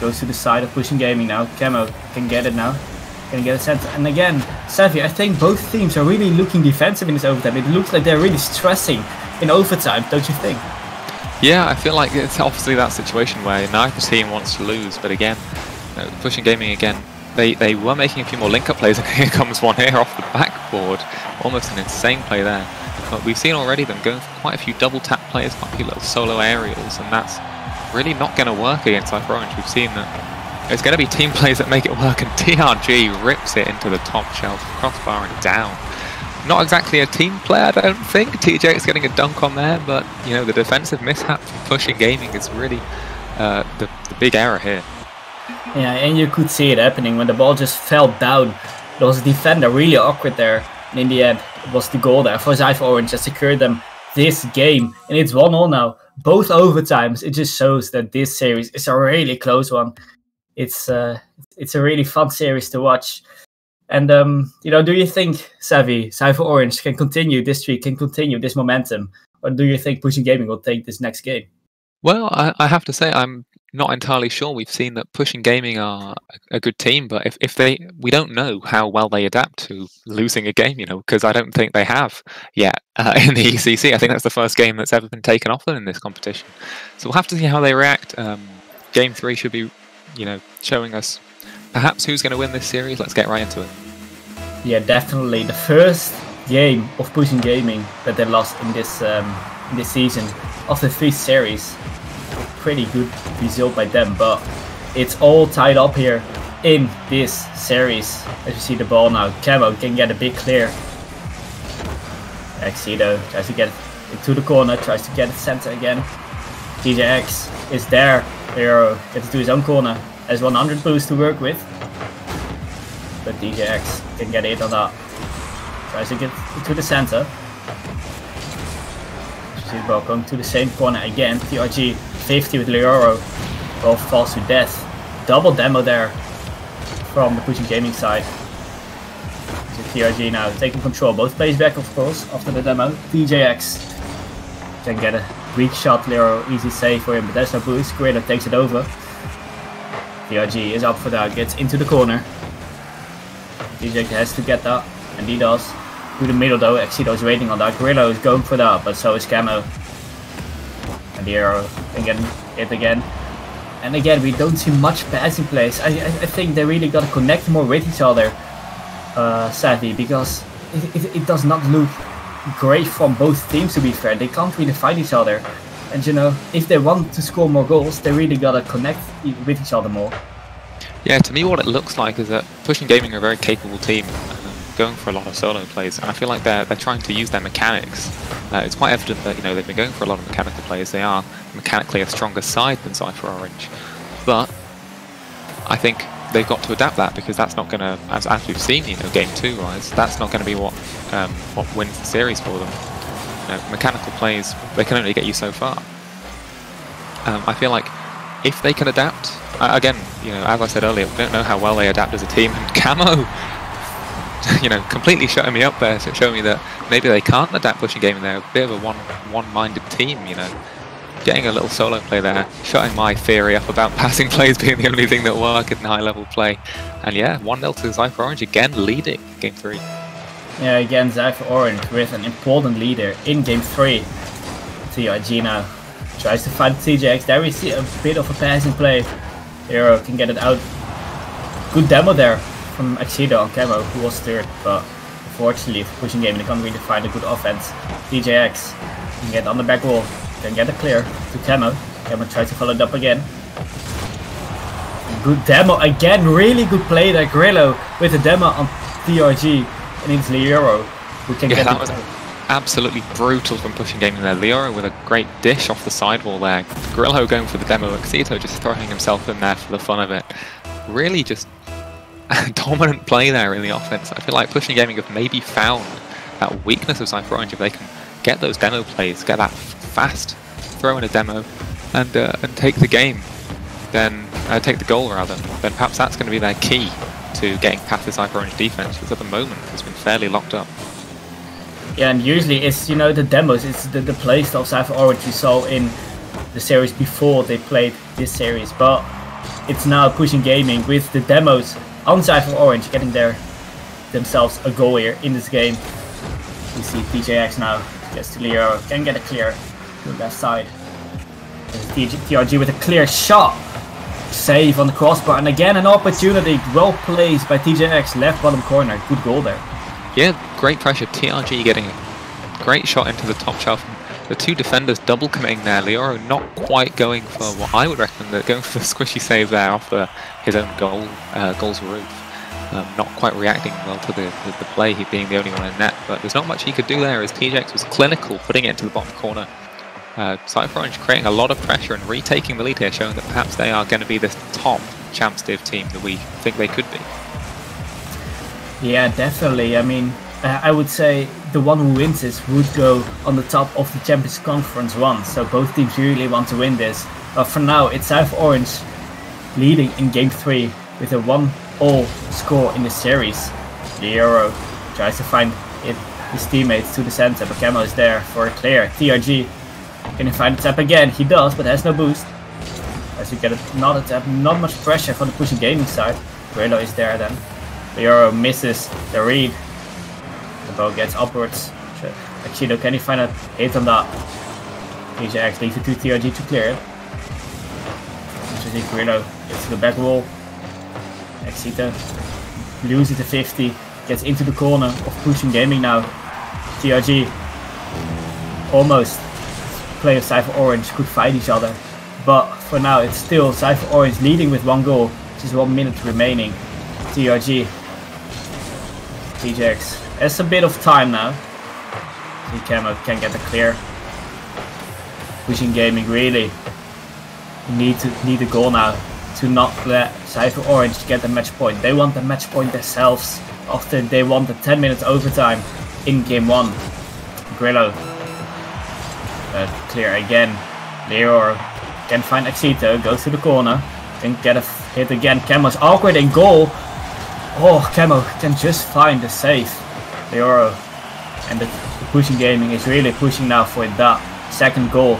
S1: goes to the side of pushing gaming now. Camo can get it now. Can get a center. And again, Savvy, I think both teams are really looking defensive in this overtime. It looks like they're really stressing in overtime, don't you think?
S2: Yeah, I feel like it's obviously that situation where neither team wants to lose, but again, you know, pushing gaming again, they, they were making a few more link-up plays, and here comes one here off the backboard. Almost an insane play there. But we've seen already them going for quite a few double tap plays, quite a few little solo aerials, and that's really not going to work against Zypher Orange. We've seen that it's going to be team plays that make it work, and TRG rips it into the top shelf, crossbar and down. Not exactly a team play, I don't think. TJ is getting a dunk on there, but you know the defensive mishap from pushing gaming is really uh, the, the big error here.
S1: Yeah, and you could see it happening when the ball just fell down. There was a defender really awkward there. And in the end, it was the goal there for Zypher Orange that secured them this game. And it's 1 0 now. Both overtimes. It just shows that this series is a really close one. It's uh, it's a really fun series to watch. And um, you know, do you think Savvy, Zypher Orange can continue this streak, can continue this momentum, or do you think Pushing Gaming will take this next game?
S2: Well, I, I have to say I'm not entirely sure. We've seen that Pushing Gaming are a good team, but if, if they, we don't know how well they adapt to losing a game, you know, because I don't think they have yet uh, in the ECC. I think that's the first game that's ever been taken off them in this competition. So we'll have to see how they react. Um, game three should be, you know, showing us perhaps who's going to win this series. Let's get right into it.
S1: Yeah, definitely. The first game of Pushing Gaming that they lost in this um, in this season of the three series pretty good result by them, but it's all tied up here in this series. As you see the ball now, Camo can get a big clear. Exito tries to get into the corner, tries to get it center again. TJX is there. Hero gets to his own corner. Has 100 boost to work with. But TJX can get it on that. Tries to get to the center. Going to the same corner again. TRG 50 with Leoro. Both falls to death. Double demo there from the Pushing Gaming side. So TRG now taking control. Both plays back, of course, after the demo. TJX can get a weak shot. Leoro easy save for him, but there's no boost. Grillo takes it over. TRG is up for that. Gets into the corner. DJ has to get that, and he does. To the middle though, Exito is waiting on that. Grillo is going for that, but so is Camo. And the arrow again, it again. And again, we don't see much passing plays. I, I, I think they really got to connect more with each other, uh, sadly, because it, it, it, does not look great from both teams, to be fair. They can't really fight each other. And, you know, if they want to score more goals, they really got to connect with each other more.
S2: Yeah, to me what it looks like is that Pushing Gaming are a very capable team going for a lot of solo plays, and I feel like they're they're trying to use their mechanics. Uh, it's quite evident that you know they've been going for a lot of mechanical plays. They are mechanically a stronger side than Zypher Orange, but I think they've got to adapt that because that's not going to, as, as we've seen, you know, game two wise, that's not going to be what um, what wins the series for them. You know, mechanical plays they can only get you so far. Um, I feel like if they can adapt, uh, again, you know, as I said earlier, we don't know how well they adapt as a team. And Camo you know, completely shutting me up there, so showing me that maybe they can't adapt pushing game they're a bit of a one one-minded team, you know. Getting a little solo play there, shutting my theory up about passing plays being the only thing that work in high-level play. And yeah, 1-0 to Zypher Orange, again leading game 3.
S1: Yeah, again, Zypher Orange with an important leader in game 3. TRG now tries to find TJX. There we see a bit of a passing play. Hero can get it out. Good demo there from Exito on Camo, who was third, but unfortunately, pushing game, they can't really find a good offense. TJX can get on the back wall, can get a clear to Camo. Camo tries to follow it up again. good demo again. Really good play there, Grillo with the demo on TRG and it's Leoro
S2: who can yeah, get that was absolutely brutal from pushing gaming there. Leoro with a great dish off the sidewall there. Grillo going for the demo. Exito just throwing himself in there for the fun of it. Really just dominant play there in the offense. I feel like pushing gaming have maybe found that weakness of Zypher Orange if they can get those demo plays, get that fast throw in a demo, and uh, and take the game, then uh, take the goal rather. Then perhaps that's going to be their key to getting past the Zypher Orange defense, because at the moment it's been fairly locked up.
S1: Yeah, and usually it's you know the demos, it's the, the play style Zypher Orange you saw in the series before they played this series, but it's now pushing gaming with the demos on Zypher Orange getting their themselves a goal here in this game. We see TJX now gets to Leo, can get a clear to the left side. TRG with a clear shot. Save on the crossbar, and again an opportunity. Well placed by TJX, left bottom corner. Good goal there.
S2: Yeah, great pressure. TRG getting a great shot into the top shelf. The two defenders double committing there. Leoro not quite going for what I would recommend, going for the squishy save there off the, his own goal, uh, goal's roof. Um, not quite reacting well to the, the, the, play, he being the only one in net, but there's not much he could do there as TJX was clinical, putting it into the bottom corner. Uh, Zypher Orange creating a lot of pressure and retaking the lead here, showing that perhaps they are going to be the top Champs Div team that we think they could be.
S1: Yeah, definitely. I mean, uh, I would say the one who wins this would go on the top of the Champions Conference one. So both teams really want to win this. But for now, it's South Orange leading in Game 3 with a 1 all score in the series. Leoro tries to find it, his teammates to the center, but Camo is there for a clear. TRG can he find the tap again? He does, but has no boost. As you get a, not a tap, not much pressure from the pushing gaming side. Grillo is there then. Leoro misses the read. The bow gets upwards. Exito, can he find a hit on that? TJX leaves it to TRG to clear it. Actually, Grillo gets to the back wall. Exito loses the 50, gets into the corner of pushing gaming now. TRG almost player Zypher Orange could fight each other. But for now it's still Zypher Orange leading with one goal, is one minute remaining. TRG. TJX. It's a bit of time now. He can, can get a clear. Pushing gaming really need to need a goal now to not let Zypher Orange get the match point. They want the match point themselves after they want the 10 minutes overtime in game 1. Grillo. Uh, clear again. Leor can find Exito, goes to the corner, can get a hit again. Camo's awkward in goal. Oh, Camo can just find the save. Leoro and the, pushing gaming is really pushing now for that second goal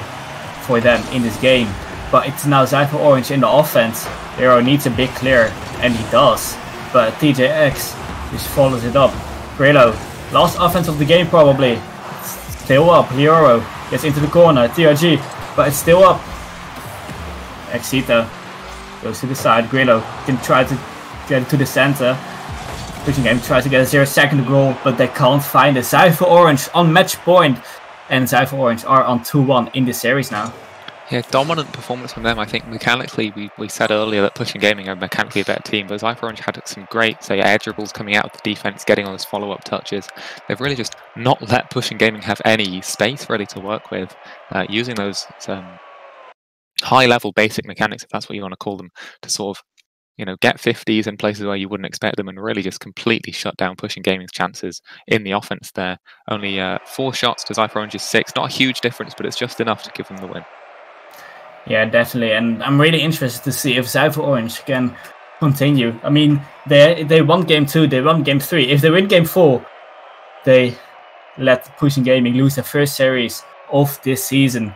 S1: for them in this game. But it's now Zypher Orange in the offense. Hero needs a big clear, and he does. But TJX just follows it up. Grillo, last offense of the game probably. Still up. Hero gets into the corner. TRG, but it's still up. Exito goes to the side. Grillo can try to get to the center. Pushing game tries to get a zero second goal, but they can't find it. Zypher Orange on match point, and Zypher Orange are on 2-1 in this series now.
S2: Yeah, dominant performance from them. I think mechanically, we, we said earlier that Pushing Gaming are mechanically a better team, but Zypher Orange had some great, say, air dribbles coming out of the defense, getting on those follow-up touches. They've really just not let Pushing Gaming have any space really to work with, uh, using those um, high-level basic mechanics, if that's what you want to call them, to sort of you know, get 50s in places where you wouldn't expect them and really just completely shut down pushing gaming's chances in the offense there. Only uh, four shots to Zypher Orange's six. Not a huge difference, but it's just enough to give them the win.
S1: Yeah, definitely. And I'm really interested to see if Zypher Orange can continue. I mean, they they won game two, they won game three. If they win game four, they let Pushing Gaming lose their first series of this season.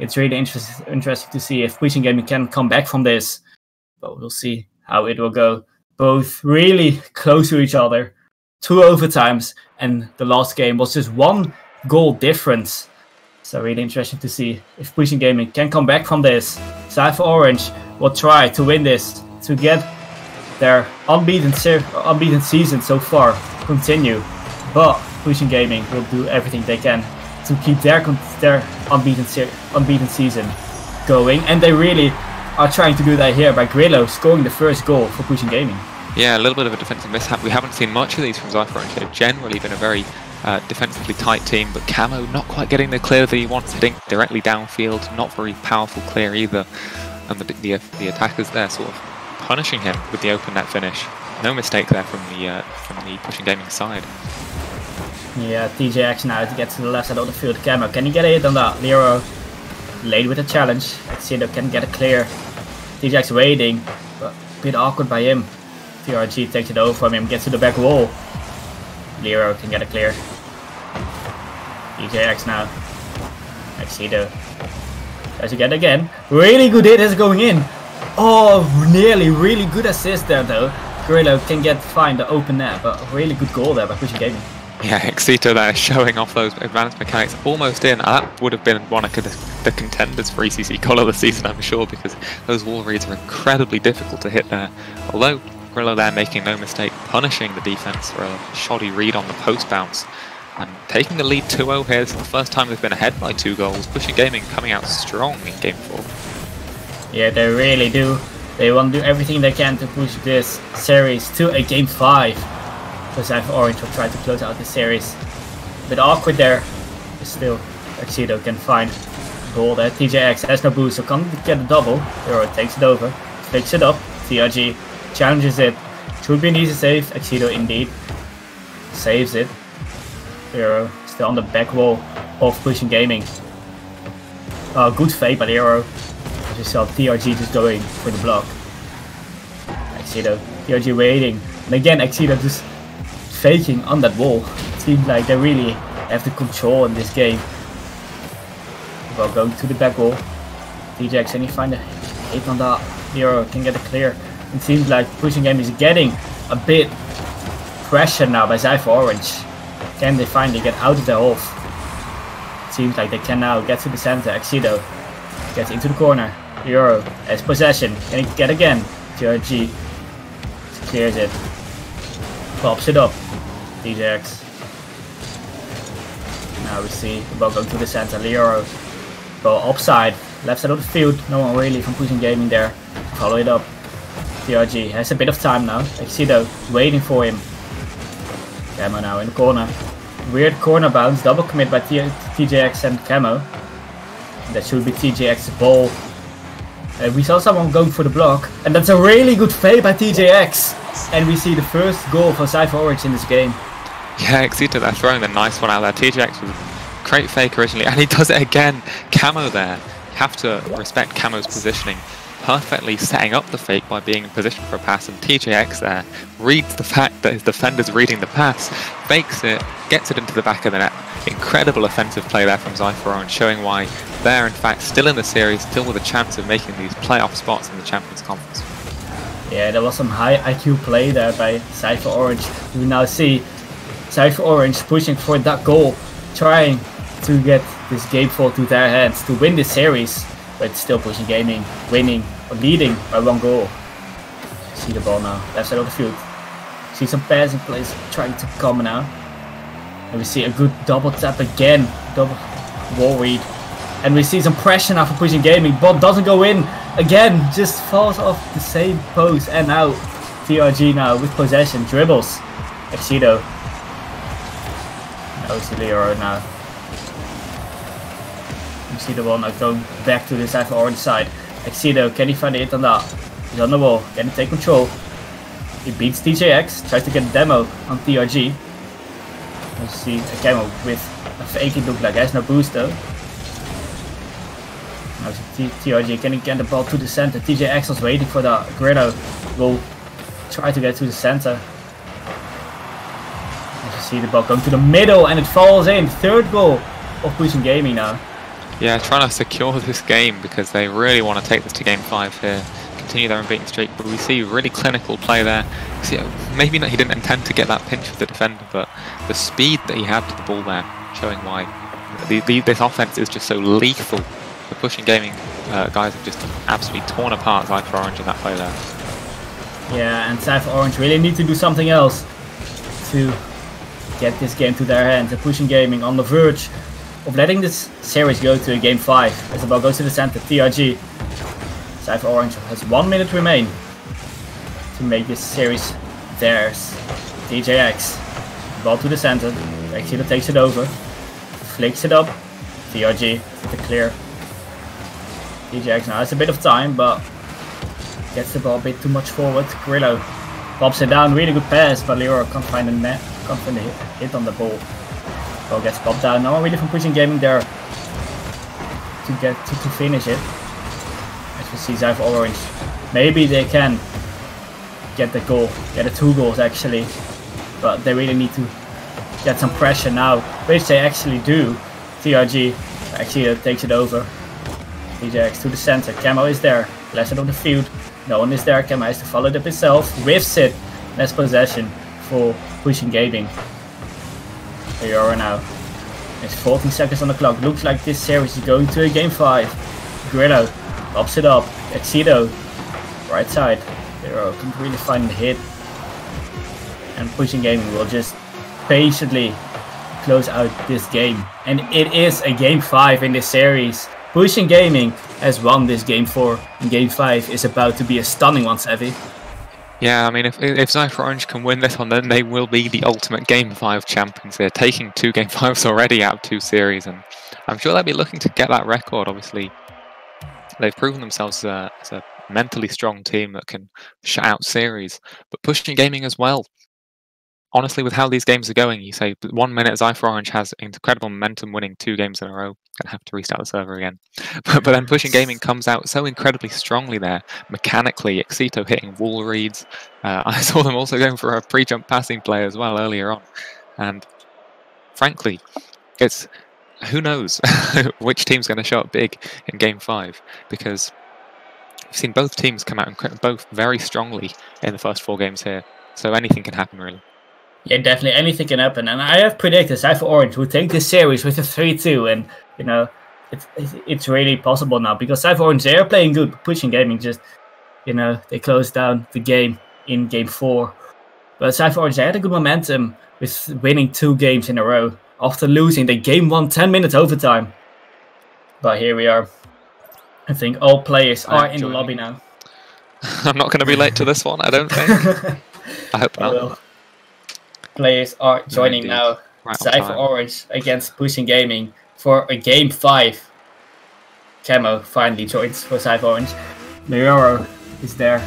S1: It's really interest, interesting to see if Pushing Gaming can come back from this. But we'll see how it will go. Both really close to each other, two overtimes, and the last game was just one goal difference. So really interesting to see if Pushing Gaming can come back from this. Zypher Orange will try to win this to get their unbeaten unbeaten season so far continue. But Pushing Gaming will do everything they can to keep their their unbeaten unbeaten season going, and they really are trying to do that here by Grillo scoring the first goal for Pushing Gaming.
S2: Yeah, a little bit of a defensive mishap. We haven't seen much of these from Zypher. They've generally been a very uh, defensively tight team, but Camo not quite getting the clear that he wants, hitting directly downfield, not very powerful clear either. And the, the, the attackers there sort of punishing him with the open net finish. No mistake there from the uh, from the pushing gaming side.
S1: Yeah, TJX now to get to the left side of the field. Camo, can he get it on that? Lero late with a challenge. Exito can get a clear. TJX waiting, but a bit awkward by him. TRG takes it over from him, gets to the back wall. Lero can get a clear. TJX now. Exito. Tries to get again. Really good hit is going in. Oh, nearly really good assist there though. Grillo can get find the open net, but really good goal there by pushing gaming.
S2: Yeah, Exito there showing off those advanced mechanics almost in. That would have been one of the contenders for ECC Collar this season, I'm sure, because those wall reads are incredibly difficult to hit there. Although Grillo there making no mistake, punishing the defense for a shoddy read on the post bounce. And taking the lead 2-0 here, this is the first time they've been ahead by two goals. Pushing Gaming coming out strong in Game 4.
S1: Yeah, they really do. They want to do everything they can to push this series to a Game 5 because I have Orange will try to close out the series. Bit awkward there, still Tuxedo can find goal there. TJX has no boost, so can't get a double. Hero takes it over, picks it up. TRG challenges it. Should be an easy save. Tuxedo indeed saves it. Hero still on the back wall of pushing gaming. Uh, good fake by the Hero. As you saw, TRG just going for the block. Tuxedo, TRG waiting. And again, Tuxedo just faking on that wall. It seems like they really have the control in this game. Well, going to the back wall. TJX, and he find a hit on that. Hero can get it clear. It seems like pushing game is getting a bit pressure now by Zypher Orange. Can they finally get out of the hole? Seems like they can now get to the center. Exito gets into the corner. Euro has possession. Can he get again? TRG clears it. Pops it up. TJX. Now we see ball going to the center. Leoro. Go upside. Left side of the field. No one really from pushing gaming there. Follow it up. TRG has a bit of time now. Exito waiting for him. Camo now in the corner. Weird corner bounce. Double commit by TJX and Camo. That should be TJX's ball. Uh, we saw someone going for the block. And that's a really good fade by TJX. And we see the first goal for Zypher Orange in this game.
S2: Yeah, Exito they're throwing the nice one out there. TJX was great fake originally, and he does it again. Camo there. You have to respect Camo's positioning. Perfectly setting up the fake by being in position for a pass, and TJX there reads the fact that his defender's reading the pass, fakes it, gets it into the back of the net. Incredible offensive play there from Zypher Orange, showing why they're in fact still in the series, still with a chance of making these playoff spots in the Champions Conference.
S1: Yeah, there was some high IQ play there by Zypher Orange. We now see Zypher Orange pushing for that goal, trying to get this game fall to their hands to win this series, but still pushing gaming, winning, or leading by one goal. See the ball now, left side of the field. See some passing plays trying to come now. And we see a good double tap again, double wall read. And we see some pressure now for pushing gaming, but doesn't go in. Again, just falls off the same post and out. TRG now with possession, dribbles. Exito. See Leo now. You see the ball now going back to the side for orange side. Exito, can he find it on that? He's on the wall, can he take control? He beats TJX, tries to get a demo on TRG. You see a camo with a fake it look like, has no boost though. Now TRG can get the ball to the center. TJ Axel's waiting for the Grillo. Will try to get to the center. As you see the ball going to the middle and it falls in. Third goal of Pushing Gaming now.
S2: Yeah, trying to secure this game because they really want to take this to game five here. Continue their unbeaten streak, but we see really clinical play there. See, maybe not, he didn't intend to get that pinch with the defender, but the speed that he had to the ball there, showing why the, the, this offense is just so lethal the pushing gaming uh, guys have just absolutely torn apart Zypher Orange in that play there.
S1: Yeah, and Zypher Orange really need to do something else to get this game to their hands. The pushing gaming on the verge of letting this series go to a game 5. As the ball goes to the center, TRG Zypher Orange has one minute remain to make this series theirs. TJX, ball to the center, Exito takes it over, flicks it up, TRG the clear. TJX now It's a bit of time, but gets the ball a bit too much forward. Grillo pops it down, really good pass, but Leroy can't find the net, can't find the hit, hit on the ball. Ball gets popped down. No one really from pushing gaming there to get to, to finish it. As we see Zypher Orange. Maybe they can get the goal, get the two goals actually. But they really need to get some pressure now, which they actually do. TRG actually uh, takes it over. TJX to the center. Camo is there. Blessed of the field. No one is there. Camo has to follow it up himself. Whiffs it. Less possession for pushing gaming. Here you are now. It's 14 seconds on the clock. Looks like this series is going to a game 5. Grillo pops it up. Exito. Right side. Hero oh, can't really find the hit. And pushing gaming will just patiently close out this game. And it is a game 5 in this series. Pushing Gaming has won this game 4 and game 5 is about to be a stunning one, Savvy.
S2: Yeah, I mean, if if Zypher Orange can win this one, then they will be the ultimate Game 5 champions. They're taking two Game 5s already out of two series, and I'm sure they'll be looking to get that record. Obviously, they've proven themselves uh, as a mentally strong team that can shut out series, but pushing gaming as well honestly, with how these games are going, you say one minute Zypher Orange has incredible momentum, winning two games in a row. Gonna have to restart the server again. But, but then Pushing Gaming comes out so incredibly strongly there, mechanically. Exito hitting wall reads. Uh, I saw them also going for a pre-jump passing play as well earlier on, and frankly, it's who knows which team's going to show up big in Game Five because. we've seen both teams come out and both very strongly in the first four games here, so anything can happen really.
S1: Yeah, definitely anything can happen. And I have predicted Zypher Orange will take this series with a 3 2. And, you know, it's, it's really possible now because Zypher Orange, they are playing good. Pushing Gaming just, you know, they closed down the game in game four. But Zypher Orange, they had a good momentum with winning two games in a row. After losing, the game one 10 minutes overtime. But here we are. I think all players are in the lobby now.
S2: I'm not going to be late to this one, I don't think. I hope not
S1: players are joining now. Right Zypher Orange against Pushing Gaming for a game five. Camo finally joins for Zypher Orange. Miroro is there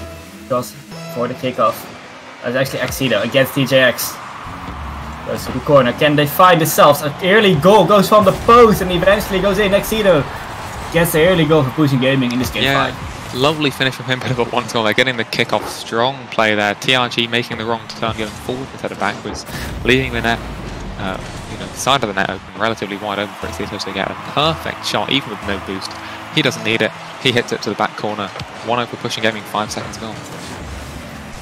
S1: just for the kickoff. That's actually Exito against TJX. Goes to the corner. Can they find themselves? An early goal goes from the post and eventually goes in. Exito gets the early goal for Pushing Gaming in this game yeah. five.
S2: Lovely finish from him, of a one goal. They're getting the kick off. Strong play there. TRG making the wrong turn, going forward instead of backwards, leaving the net, uh, you know, the side of the net open, relatively wide open for Exito to get a perfect shot, even with no boost. He doesn't need it. He hits it to the back corner. One over pushing gaming, five seconds gone.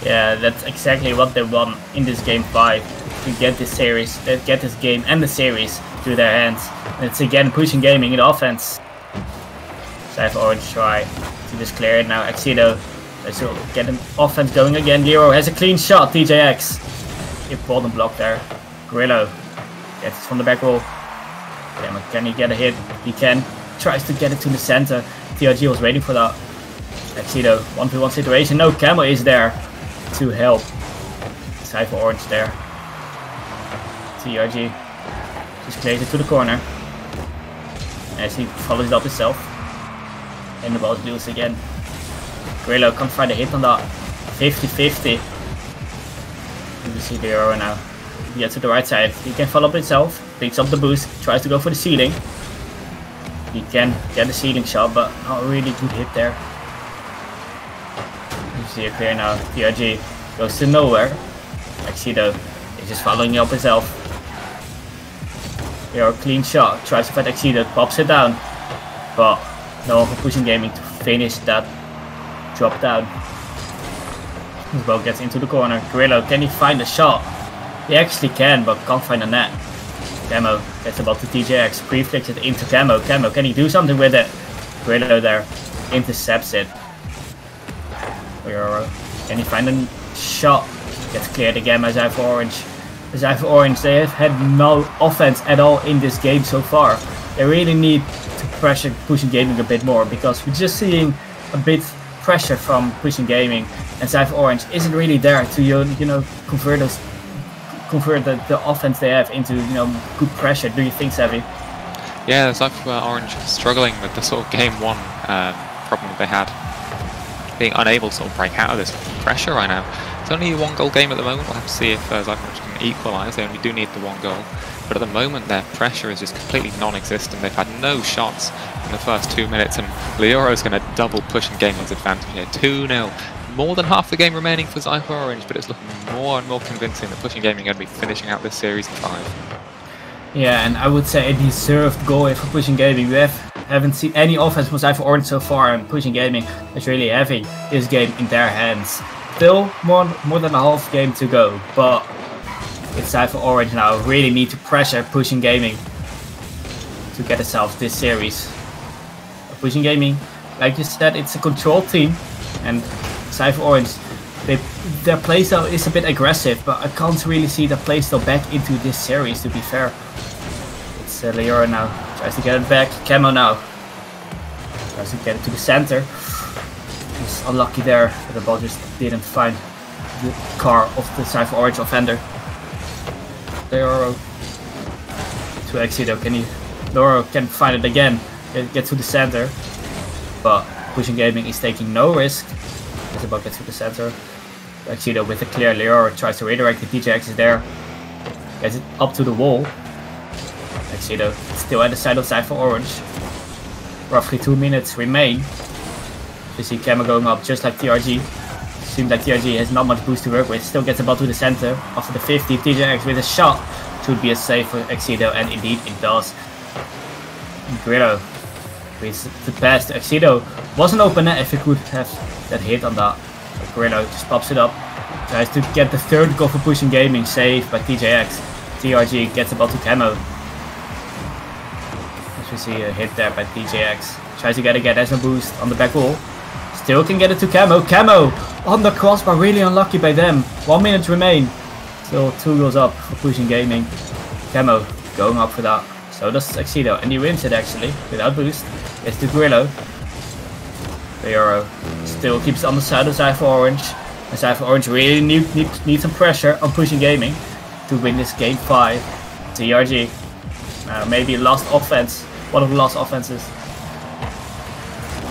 S1: Yeah, that's exactly what they want in this game five to get this series, uh, get this game and the series to their hands. And it's again pushing gaming in offense. Zypher Orange try to just clear it now. Exito, let's get an offense going again. Lero has a clean shot. TJX, important block there. Grillo gets it from the back wall. Damn can he get a hit? He can. Tries to get it to the center. TRG was waiting for that. Exito, 1v1 situation. No, Camo is there to help. Zypher Orange there. TRG just clears it to the corner. As he follows it up himself. And the ball's loose again. Grillo can't find a hit on that. 50-50. You see the arrow now. He gets to the right side. He can follow up himself. Picks up the boost. Tries to go for the ceiling. He can get the ceiling shot, but not really good hit there. You see it clear now. TRG goes to nowhere. Exito is just following up himself. Here, clean shot. Tries to fight Exito. Pops it down. But no for pushing gaming to finish that drop down. Well gets into the corner. Grillo, can he find a shot? He actually can, but can't find a net. Camo gets about to TJX, preflicks it into Camo. Camo, can he do something with it? Grillo there intercepts it. Uh, can he find a shot? Gets cleared again by Zypher Orange. Zypher Orange, they have had no offense at all in this game so far. They really need to pressure pushing gaming a bit more because we're just seeing a bit pressure from pushing gaming, and Zypher Orange isn't really there to you know convert those convert the, the offense they have into you know good pressure. Do you think, Savvy?
S2: Yeah, Zypher Orange struggling with the sort of game one um, problem they had, being unable to sort of break out of this pressure right now. It's only a one goal game at the moment. We'll have to see if uh, Orange can equalise. They only do need the one goal. But at the moment, their pressure is just completely non-existent. They've had no shots in the first two minutes, and Leoro's going to double pushing Gamer's advantage here. 2-0. More than half the game remaining for Zypher Orange, but it's looking more and more convincing that Pushing Gaming are going to be finishing out this series in five.
S1: Yeah, and I would say a deserved goal for Pushing Gaming. We have, haven't seen any offense from Zypher Orange so far, and Pushing Gaming is really having this game in their hands. Still more, more than a half game to go, but Zypher Orange now really need to pressure Pushing Gaming to get itself this series. Pushing Gaming, like you said, it's a control team, and Zypher Orange, they, their playstyle is a bit aggressive, but I can't really see the playstyle back into this series, to be fair. It's uh, Leora now, tries to get it back, Camo now, tries to get it to the center. He's unlucky there, but the ball just didn't find the car of the Zypher Orange offender. Leoro to Exito, can he? Leoro can find it again, get, get to the center, but Pushing Gaming is taking no risk. As about gets to the center. Exito with a clear Leoro tries to redirect the TJX is there. Gets it up to the wall. Exito still at the side of Zypher Orange. Roughly two minutes remain. You see Camo going up just like TRG. Seems like TRG has not much boost to work with. Still gets the ball to the center. After the 50, TJX with a shot. Should be a save for Exito, and indeed it does. Grillo with the pass to Exito. Was an open net if he could have that hit on that. But Grillo just pops it up. Tries to get the third goal for pushing gaming. Saved by TJX. TRG gets the ball to Camo. As we see a hit there by TJX. Tries to get a get as a boost on the back wall. Still can get it to Camo. Camo on the crossbar. Really unlucky by them. One minute to remain. Still two goals up for pushing gaming. Camo going up for that. So does Exito. And he wins it actually without boost. It's the Grillo. Leoro still keeps on the side of Zypher Orange. And Zypher Orange really need, need, need some pressure on pushing gaming to win this game 5. TRG. Uh, maybe last offense. One of the last offenses.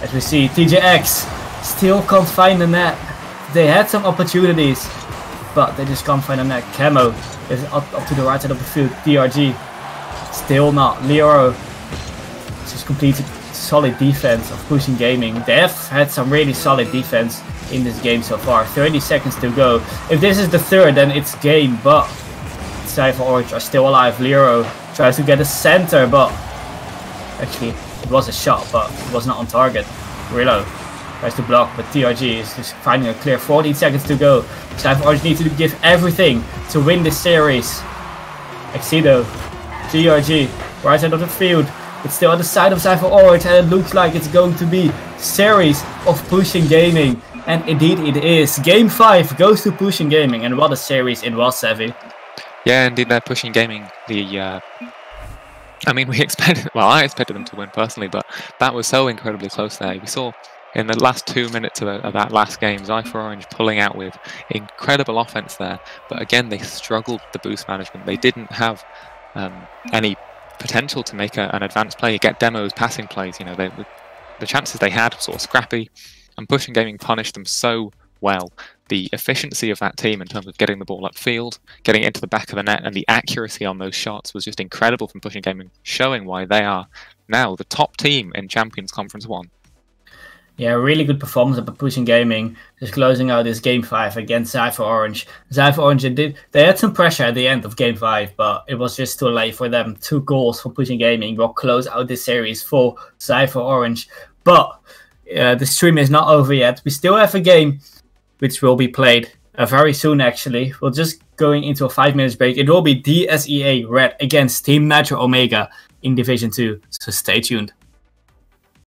S1: As we see, TJX still can't find the net. They had some opportunities, but they just can't find the net. Camo is up, up to the right side of the field. TRG, still not. Leoro just completed solid defense of pushing gaming. They have had some really solid defense in this game so far. 30 seconds to go. If this is the third, then it's game, but Zypher Orange are still alive. Leoro tries to get a center, but actually it was a shot, but it was not on target. Grillo tries to block, but TRG is just finding a clear 14 seconds to go. Orange needs to give everything to win this series. Exito, TRG, right side of the field. It's still on the side of Zypher Orange and it looks like it's going to be series of pushing gaming. And indeed it is. Game 5 goes to pushing gaming and what a series it was, Savvy.
S2: Yeah, indeed they're pushing gaming. The uh, I mean, we expected, well, I expected them to win personally, but that was so incredibly close there. We saw in the last two minutes of, of that last game, Zypher Orange pulling out with incredible offense there. But again, they struggled with the boost management. They didn't have um, any potential to make a, an advanced play, get demos, passing plays. You know, they, the chances they had were sort of scrappy, and pushing gaming punished them so well. The efficiency of that team in terms of getting the ball upfield, getting into the back of the net, and the accuracy on those shots was just incredible from pushing gaming, showing why they are now the top team in Champions Conference One.
S1: Yeah, really good performance by Pushing Gaming, just closing out this game five against Zypher Orange. Zypher Orange did they had some pressure at the end of game five, but it was just too late for them. Two goals for Pushing Gaming will close out this series for Zypher Orange. But uh, the stream is not over yet. We still have a game which will be played uh, very soon. Actually, we're just going into a five minutes break. It will be DSEA Red against Team Metro Omega in Division Two. So stay tuned.